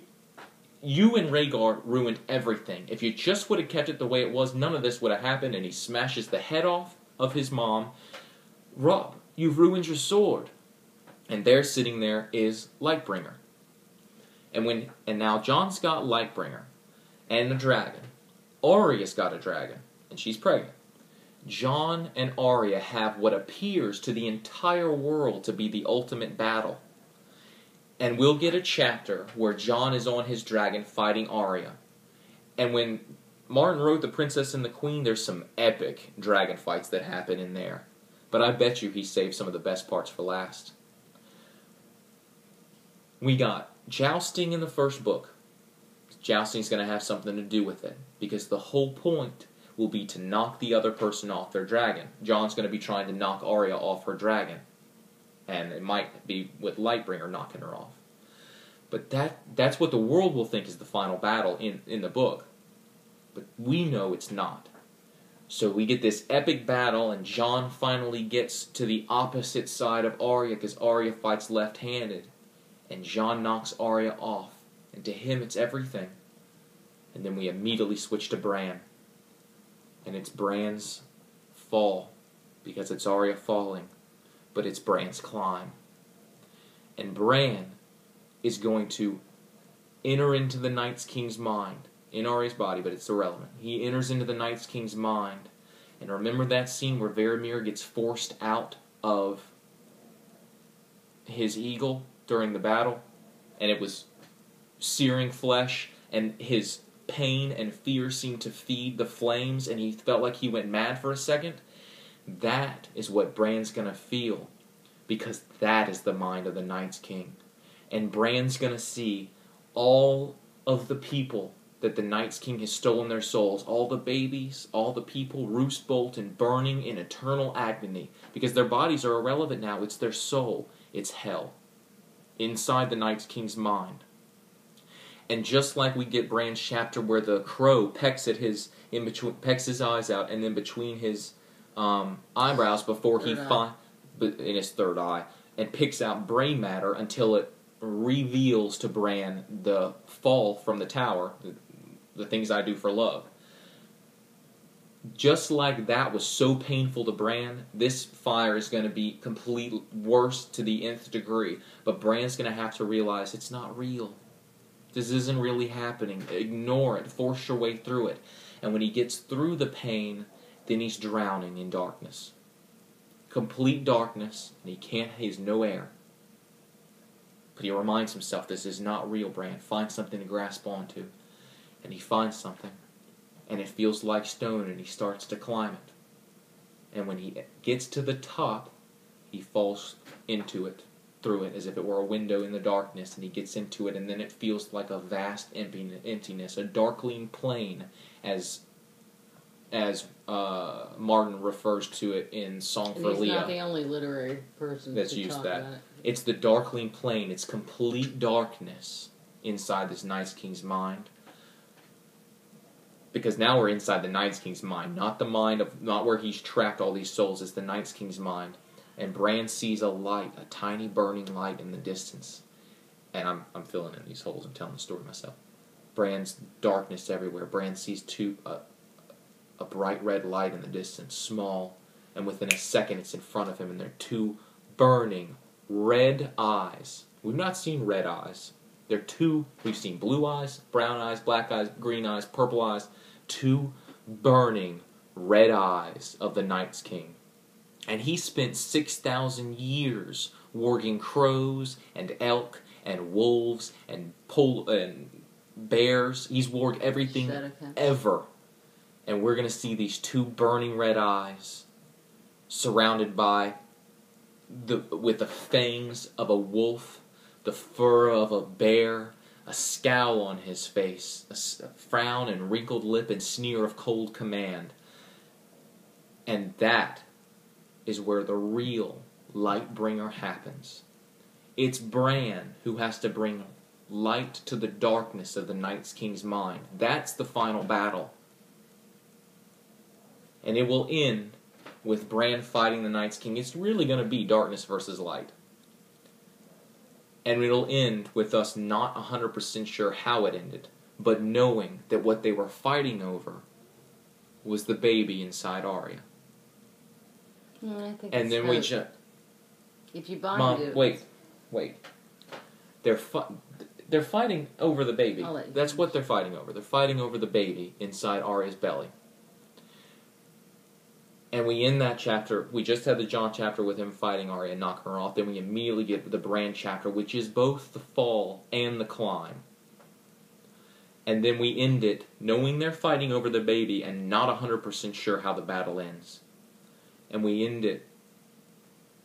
you and Rhaegar ruined everything. If you just would have kept it the way it was, none of this would have happened. And he smashes the head off of his mom. Rob, you've ruined your sword. And there, sitting there, is Lightbringer. And when and now Jon's got Lightbringer and a dragon. Arya's got a dragon, and she's pregnant. Jon and Arya have what appears to the entire world to be the ultimate battle. And we'll get a chapter where Jon is on his dragon fighting Arya. And when Martin wrote The Princess and the Queen, there's some epic dragon fights that happen in there. But I bet you he saved some of the best parts for last. We got jousting in the first book. Jousting's going to have something to do with it because the whole point will be to knock the other person off their dragon. Jon's going to be trying to knock Arya off her dragon, and it might be with Lightbringer knocking her off. But that that's what the world will think is the final battle in, in the book. But we know it's not. So we get this epic battle, and Jon finally gets to the opposite side of Arya because Arya fights left handed. And Jon knocks Arya off. And to him, it's everything. And then we immediately switch to Bran. And it's Bran's fall because it's Arya falling, but it's Bran's climb. And Bran is going to enter into the Night's King's mind in Arya's body, but it's irrelevant. He enters into the Night's King's mind. And remember that scene where Varamir gets forced out of his eagle during the battle? And it was searing flesh, and his pain and fear seemed to feed the flames, and he felt like he went mad for a second. That is what Bran's gonna feel, because that is the mind of the Night's King. And Bran's gonna see all of the people that the Night's King has stolen their souls, all the babies, all the people, Roose Bolton burning in eternal agony, because their bodies are irrelevant now. It's their soul. It's hell. Inside the Night's King's mind. And just like we get Bran's chapter where the crow pecks at his in between pecks his eyes out and then between his um, eyebrows before he finds in his third eye and picks out brain matter until it reveals to Bran the fall from the tower, the, the things I do for love. Just like that was so painful to Bran, this fire is going to be complete worse to the nth degree. But Bran's going to have to realize it's not real. This isn't really happening. Ignore it. Force your way through it. And when he gets through the pain, then he's drowning in darkness. Complete darkness, and he can't, he has no air. But he reminds himself this is not real, Bran. Find something to grasp onto. And he finds something, and it feels like stone, and he starts to climb it. And when he gets to the top, he falls into it through it as if it were a window in the darkness, and he gets into it, and then it feels like a vast emptiness, a darkling plain, as as uh, Martin refers to it in Song for he's Lya. He's not the only literary person that's used that. It. It's the darkling plain. It's complete darkness inside this Night's King's mind. Because now we're inside the Night's King's mind, not the mind of not where he's trapped all these souls. It's the Night's King's mind and Bran sees a light, a tiny burning light in the distance. And I'm, I'm filling in these holes. I'm telling the story myself. Bran's darkness everywhere. Bran sees two, uh, a bright red light in the distance, small, and within a second it's in front of him, and they're two burning red eyes. We've not seen red eyes. They're two, we've seen blue eyes, brown eyes, black eyes, green eyes, purple eyes. Two burning red eyes of the Night's King. And he spent 6,000 years warging crows and elk and wolves and pol- and bears. He's warged everything ever. And we're going to see these two burning red eyes surrounded by the with the fangs of a wolf, the fur of a bear, a scowl on his face, a, a frown and wrinkled lip and sneer of cold command. And that is where the real light bringer happens. It's Bran who has to bring light to the darkness of the Night's King's mind. That's the final battle. And it will end with Bran fighting the Night's King. It's really going to be darkness versus light. And it'll end with us not 100% sure how it ended, but knowing that what they were fighting over was the baby inside Arya. Mm, and then we jump. If you bind Mom, it, wait, wait. They're fu- they're fighting over the baby. That's what they're fighting over. They're fighting over the baby inside Arya's belly. And we end that chapter. We just had the Jon chapter with him fighting Arya and knocking her off. Then we immediately get the Bran chapter, which is both the fall and the climb. And then we end it knowing they're fighting over the baby and not 100% sure how the battle ends and we end it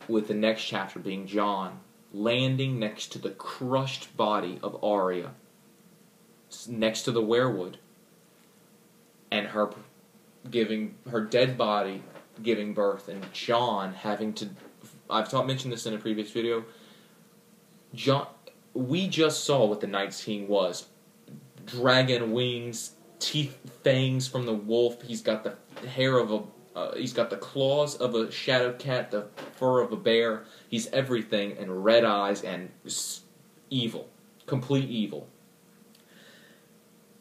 with the next chapter being Jon landing next to the crushed body of Arya next to the weirwood, and her giving her dead body giving birth, and Jon having to. I've taught mentioned this in a previous video. Jon, we just saw what the Night's King was: dragon wings, teeth, fangs from the wolf. He's got the hair of a. Uh, he's got the claws of a shadow cat, the fur of a bear. He's everything, and red eyes, and evil, complete evil.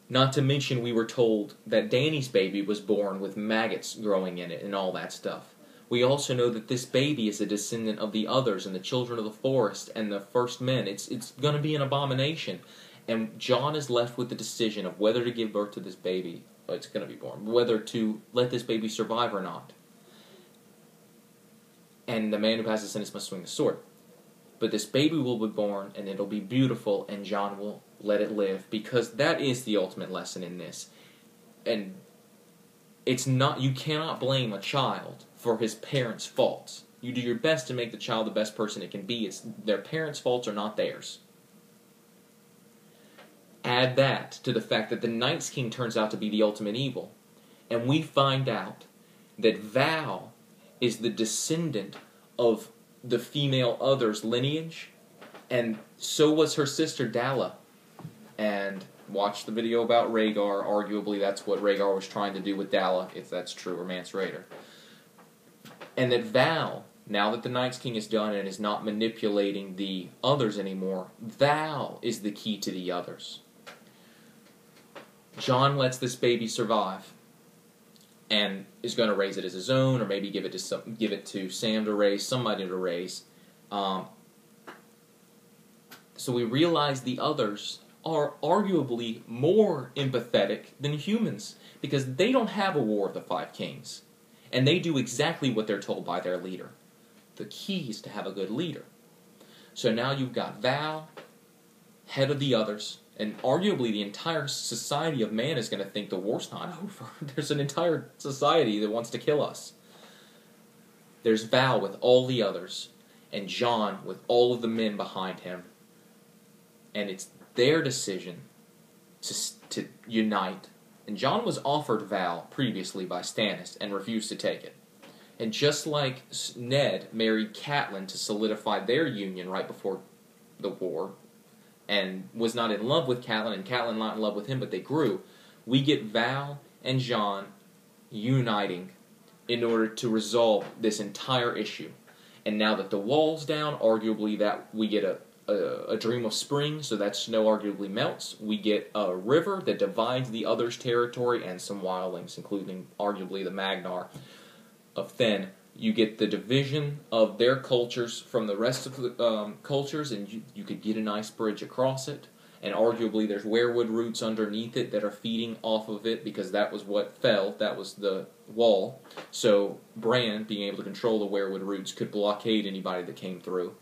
Not to mention, we were told that Dany's baby was born with maggots growing in it and all that stuff. We also know that this baby is a descendant of the others and the children of the forest and the first men. It's it's going to be an abomination, and Jon is left with the decision of whether to give birth to this baby. It's going to be born. Whether to let this baby survive or not. And the man who the sentence must swing the sword. But this baby will be born, and it'll be beautiful, and Jon will let it live because that is the ultimate lesson in this. And it's not you cannot blame a child for his parents' faults. You do your best to make the child the best person it can be. It's their parents' faults are not theirs. Add that to the fact that the Night's King turns out to be the ultimate evil, and we find out that Val is the descendant of the female other's lineage, and so was her sister Dalla. And watch the video about Rhaegar. Arguably, that's what Rhaegar was trying to do with Dalla, if that's true, or Mance Rayder. And that Val, now that the Night's King is done and is not manipulating the others anymore, Val is the key to the others. Jon lets this baby survive and is going to raise it as his own, or maybe give it to some, give it to Sam to raise, somebody to raise. Um, so we realize the others are arguably more empathetic than humans because they don't have a war of the five kings, and they do exactly what they're told by their leader. The key is to have a good leader. So now you've got Val, head of the others, and arguably the entire society of man is going to think the war's not over. There's an entire society that wants to kill us. There's Val with all the others, and Jon with all of the men behind him. And it's their decision to, to unite. And Jon was offered Val previously by Stannis and refused to take it. And just like Ned married Catelyn to solidify their union right before the war, and was not in love with Catelyn, and Catelyn not in love with him, but they grew. We get Val and Jon uniting in order to resolve this entire issue. And now that the wall's down, arguably that we get a, a, a dream of spring, so that snow arguably melts. We get a river that divides the other's territory and some wildlings, including arguably the Magnar of Thenn you get the division of their cultures from the rest of the um, cultures, and you, you could get a nice bridge across it. And arguably, there's weirwood roots underneath it that are feeding off of it because that was what fell. That was the wall. So Bran, being able to control the weirwood roots, could blockade anybody that came through.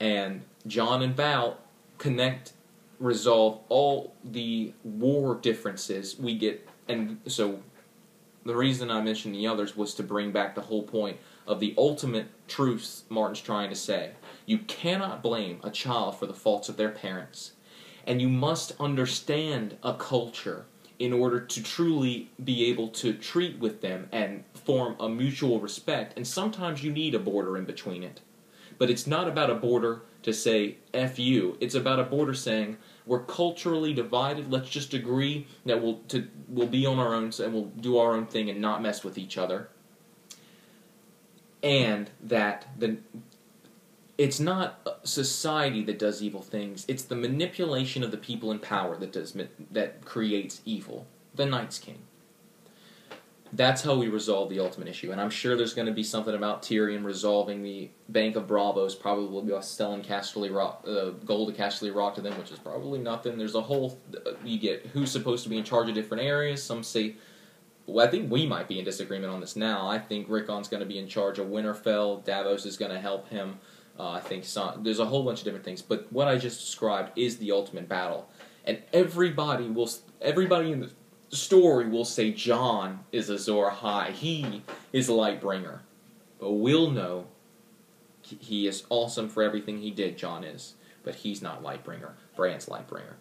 And Jon and Val connect, resolve all the war differences we get. And so the reason I mentioned the others was to bring back the whole point of the ultimate truths Martin's trying to say. You cannot blame a child for the faults of their parents, and you must understand a culture in order to truly be able to treat with them and form a mutual respect. And sometimes you need a border in between it. But it's not about a border to say F you. It's about a border saying, we're culturally divided. Let's just agree that we'll to we'll be on our own and we'll do our own thing and not mess with each other. And that the it's not society that does evil things. It's the manipulation of the people in power that does that creates evil. The Night's King. That's how we resolve the ultimate issue, and I'm sure there's going to be something about Tyrion resolving the Bank of Braavos, probably by selling Casterly Rock, uh, gold to Casterly Rock to them, which is probably nothing. There's a whole you get who's supposed to be in charge of different areas. Some say, well, I think we might be in disagreement on this now. I think Rickon's going to be in charge of Winterfell. Davos is going to help him. Uh, I think some, there's a whole bunch of different things, but what I just described is the ultimate battle, and everybody will everybody in the story will say Jon is Azor Ahai. He is a Lightbringer. But we'll know he is awesome for everything he did, Jon is. But he's not Lightbringer. Bran's Lightbringer.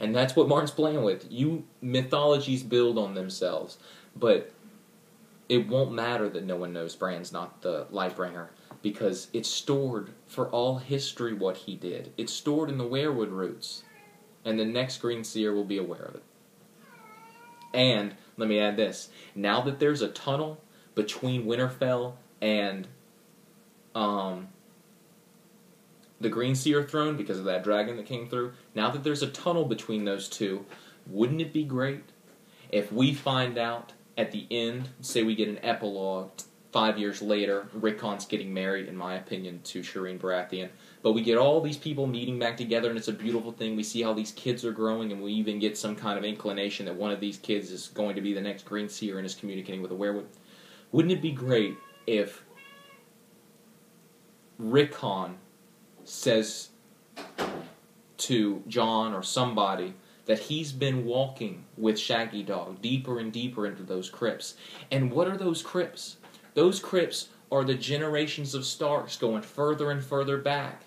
And that's what Martin's playing with. You mythologies build on themselves, but it won't matter that no one knows Bran's not the Lightbringer because it's stored for all history what he did. It's stored in the weirwood roots, and the next Green Seer will be aware of it. And let me add this: now that there's a tunnel between Winterfell and um, the Green Seer throne because of that dragon that came through. Now that there's a tunnel between those two, wouldn't it be great if we find out at the end, say we get an epilogue five years later, Rickon's getting married, in my opinion, to Shireen Baratheon. But we get all these people meeting back together, and it's a beautiful thing. We see how these kids are growing, and we even get some kind of inclination that one of these kids is going to be the next Green Seer and is communicating with a weirwood. Wouldn't it be great if Rickon says to Jon or somebody that he's been walking with Shaggydog deeper and deeper into those crypts. And what are those crypts? Those crypts are the generations of Starks going further and further back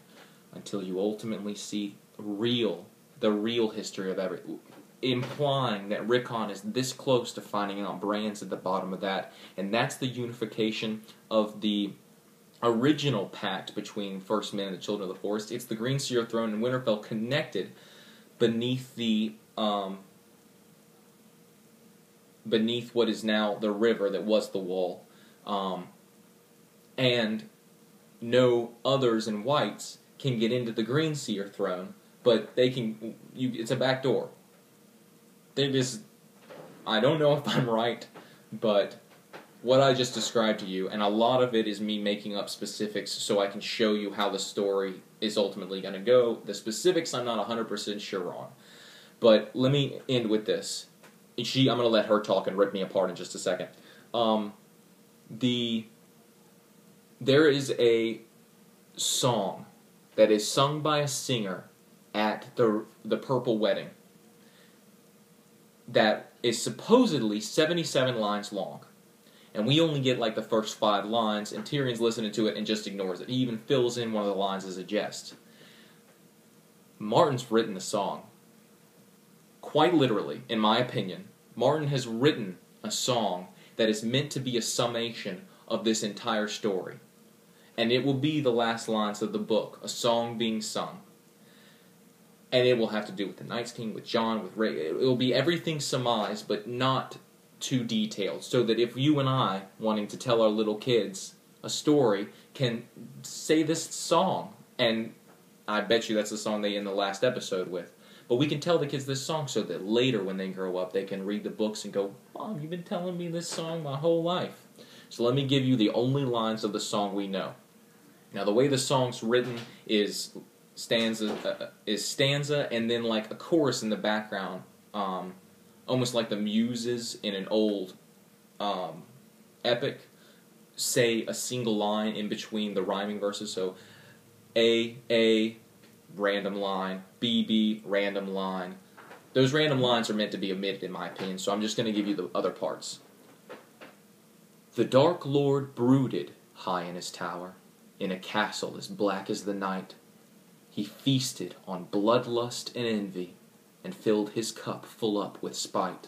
until you ultimately see real, the real history of every, implying that Rickon is this close to finding out Bran's at the bottom of that, and that's the unification of the original pact between First Men and the Children of the Forest. It's the Green Seer throne and Winterfell connected beneath the um, beneath what is now the river that was the wall, um, and no others and wights can get into the Green Seer throne, but they can. You, it's a back door. They just. I don't know if I'm right, but what I just described to you, and a lot of it is me making up specifics so I can show you how the story is ultimately going to go. The specifics I'm not 100% sure on. But let me end with this. She, I'm going to let her talk and rip me apart in just a second. Um, the there is a song that is sung by a singer at the the Purple Wedding that is supposedly 77 lines long and we only get like the first five lines, and Tyrion's listening to it and just ignores it. He even fills in one of the lines as a jest. Martin's written the song. Quite literally, in my opinion, Martin has written a song that is meant to be a summation of this entire story. And it will be the last lines of the book, a song being sung. And it will have to do with the Night's King, with Jon, with Ray. It will be everything surmised, but not too detailed so that if you and I, wanting to tell our little kids a story, can say this song, and I bet you that's the song they end the last episode with. But we can tell the kids this song so that later, when they grow up, they can read the books and go, Mom, you've been telling me this song my whole life. So let me give you the only lines of the song we know. Now, the way the song's written is stanza uh, is stanza and then like a chorus in the background um, almost like the muses in an old um, epic say a single line in between the rhyming verses. So A, A, random line, B, B, random line. Those random lines are meant to be omitted, in my opinion, so I'm just going to give you the other parts. The Dark Lord brooded high in his tower, in a castle as black as the night. He feasted on bloodlust and envy and filled his cup full up with spite.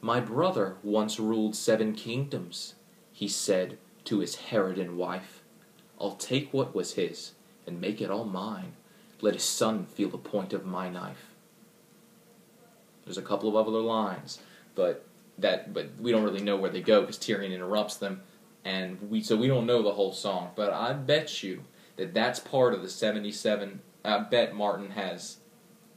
My brother once ruled seven kingdoms, he said to his Harridan wife. I'll take what was his and make it all mine. Let his son feel the point of my knife. There's a couple of other lines, but that but we don't really know where they go because Tyrion interrupts them, and we so we don't know the whole song. But I bet you that that's part of the 77. I bet Martin has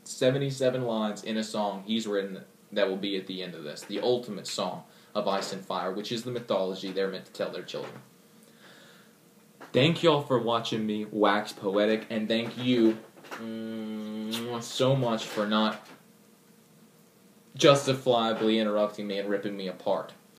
77 lines in a song he's written that will be at the end of this. The ultimate song of Ice and Fire, which is the mythology they're meant to tell their children. Thank y'all for watching me wax poetic, and thank you mm, so much for not justifiably interrupting me and ripping me apart.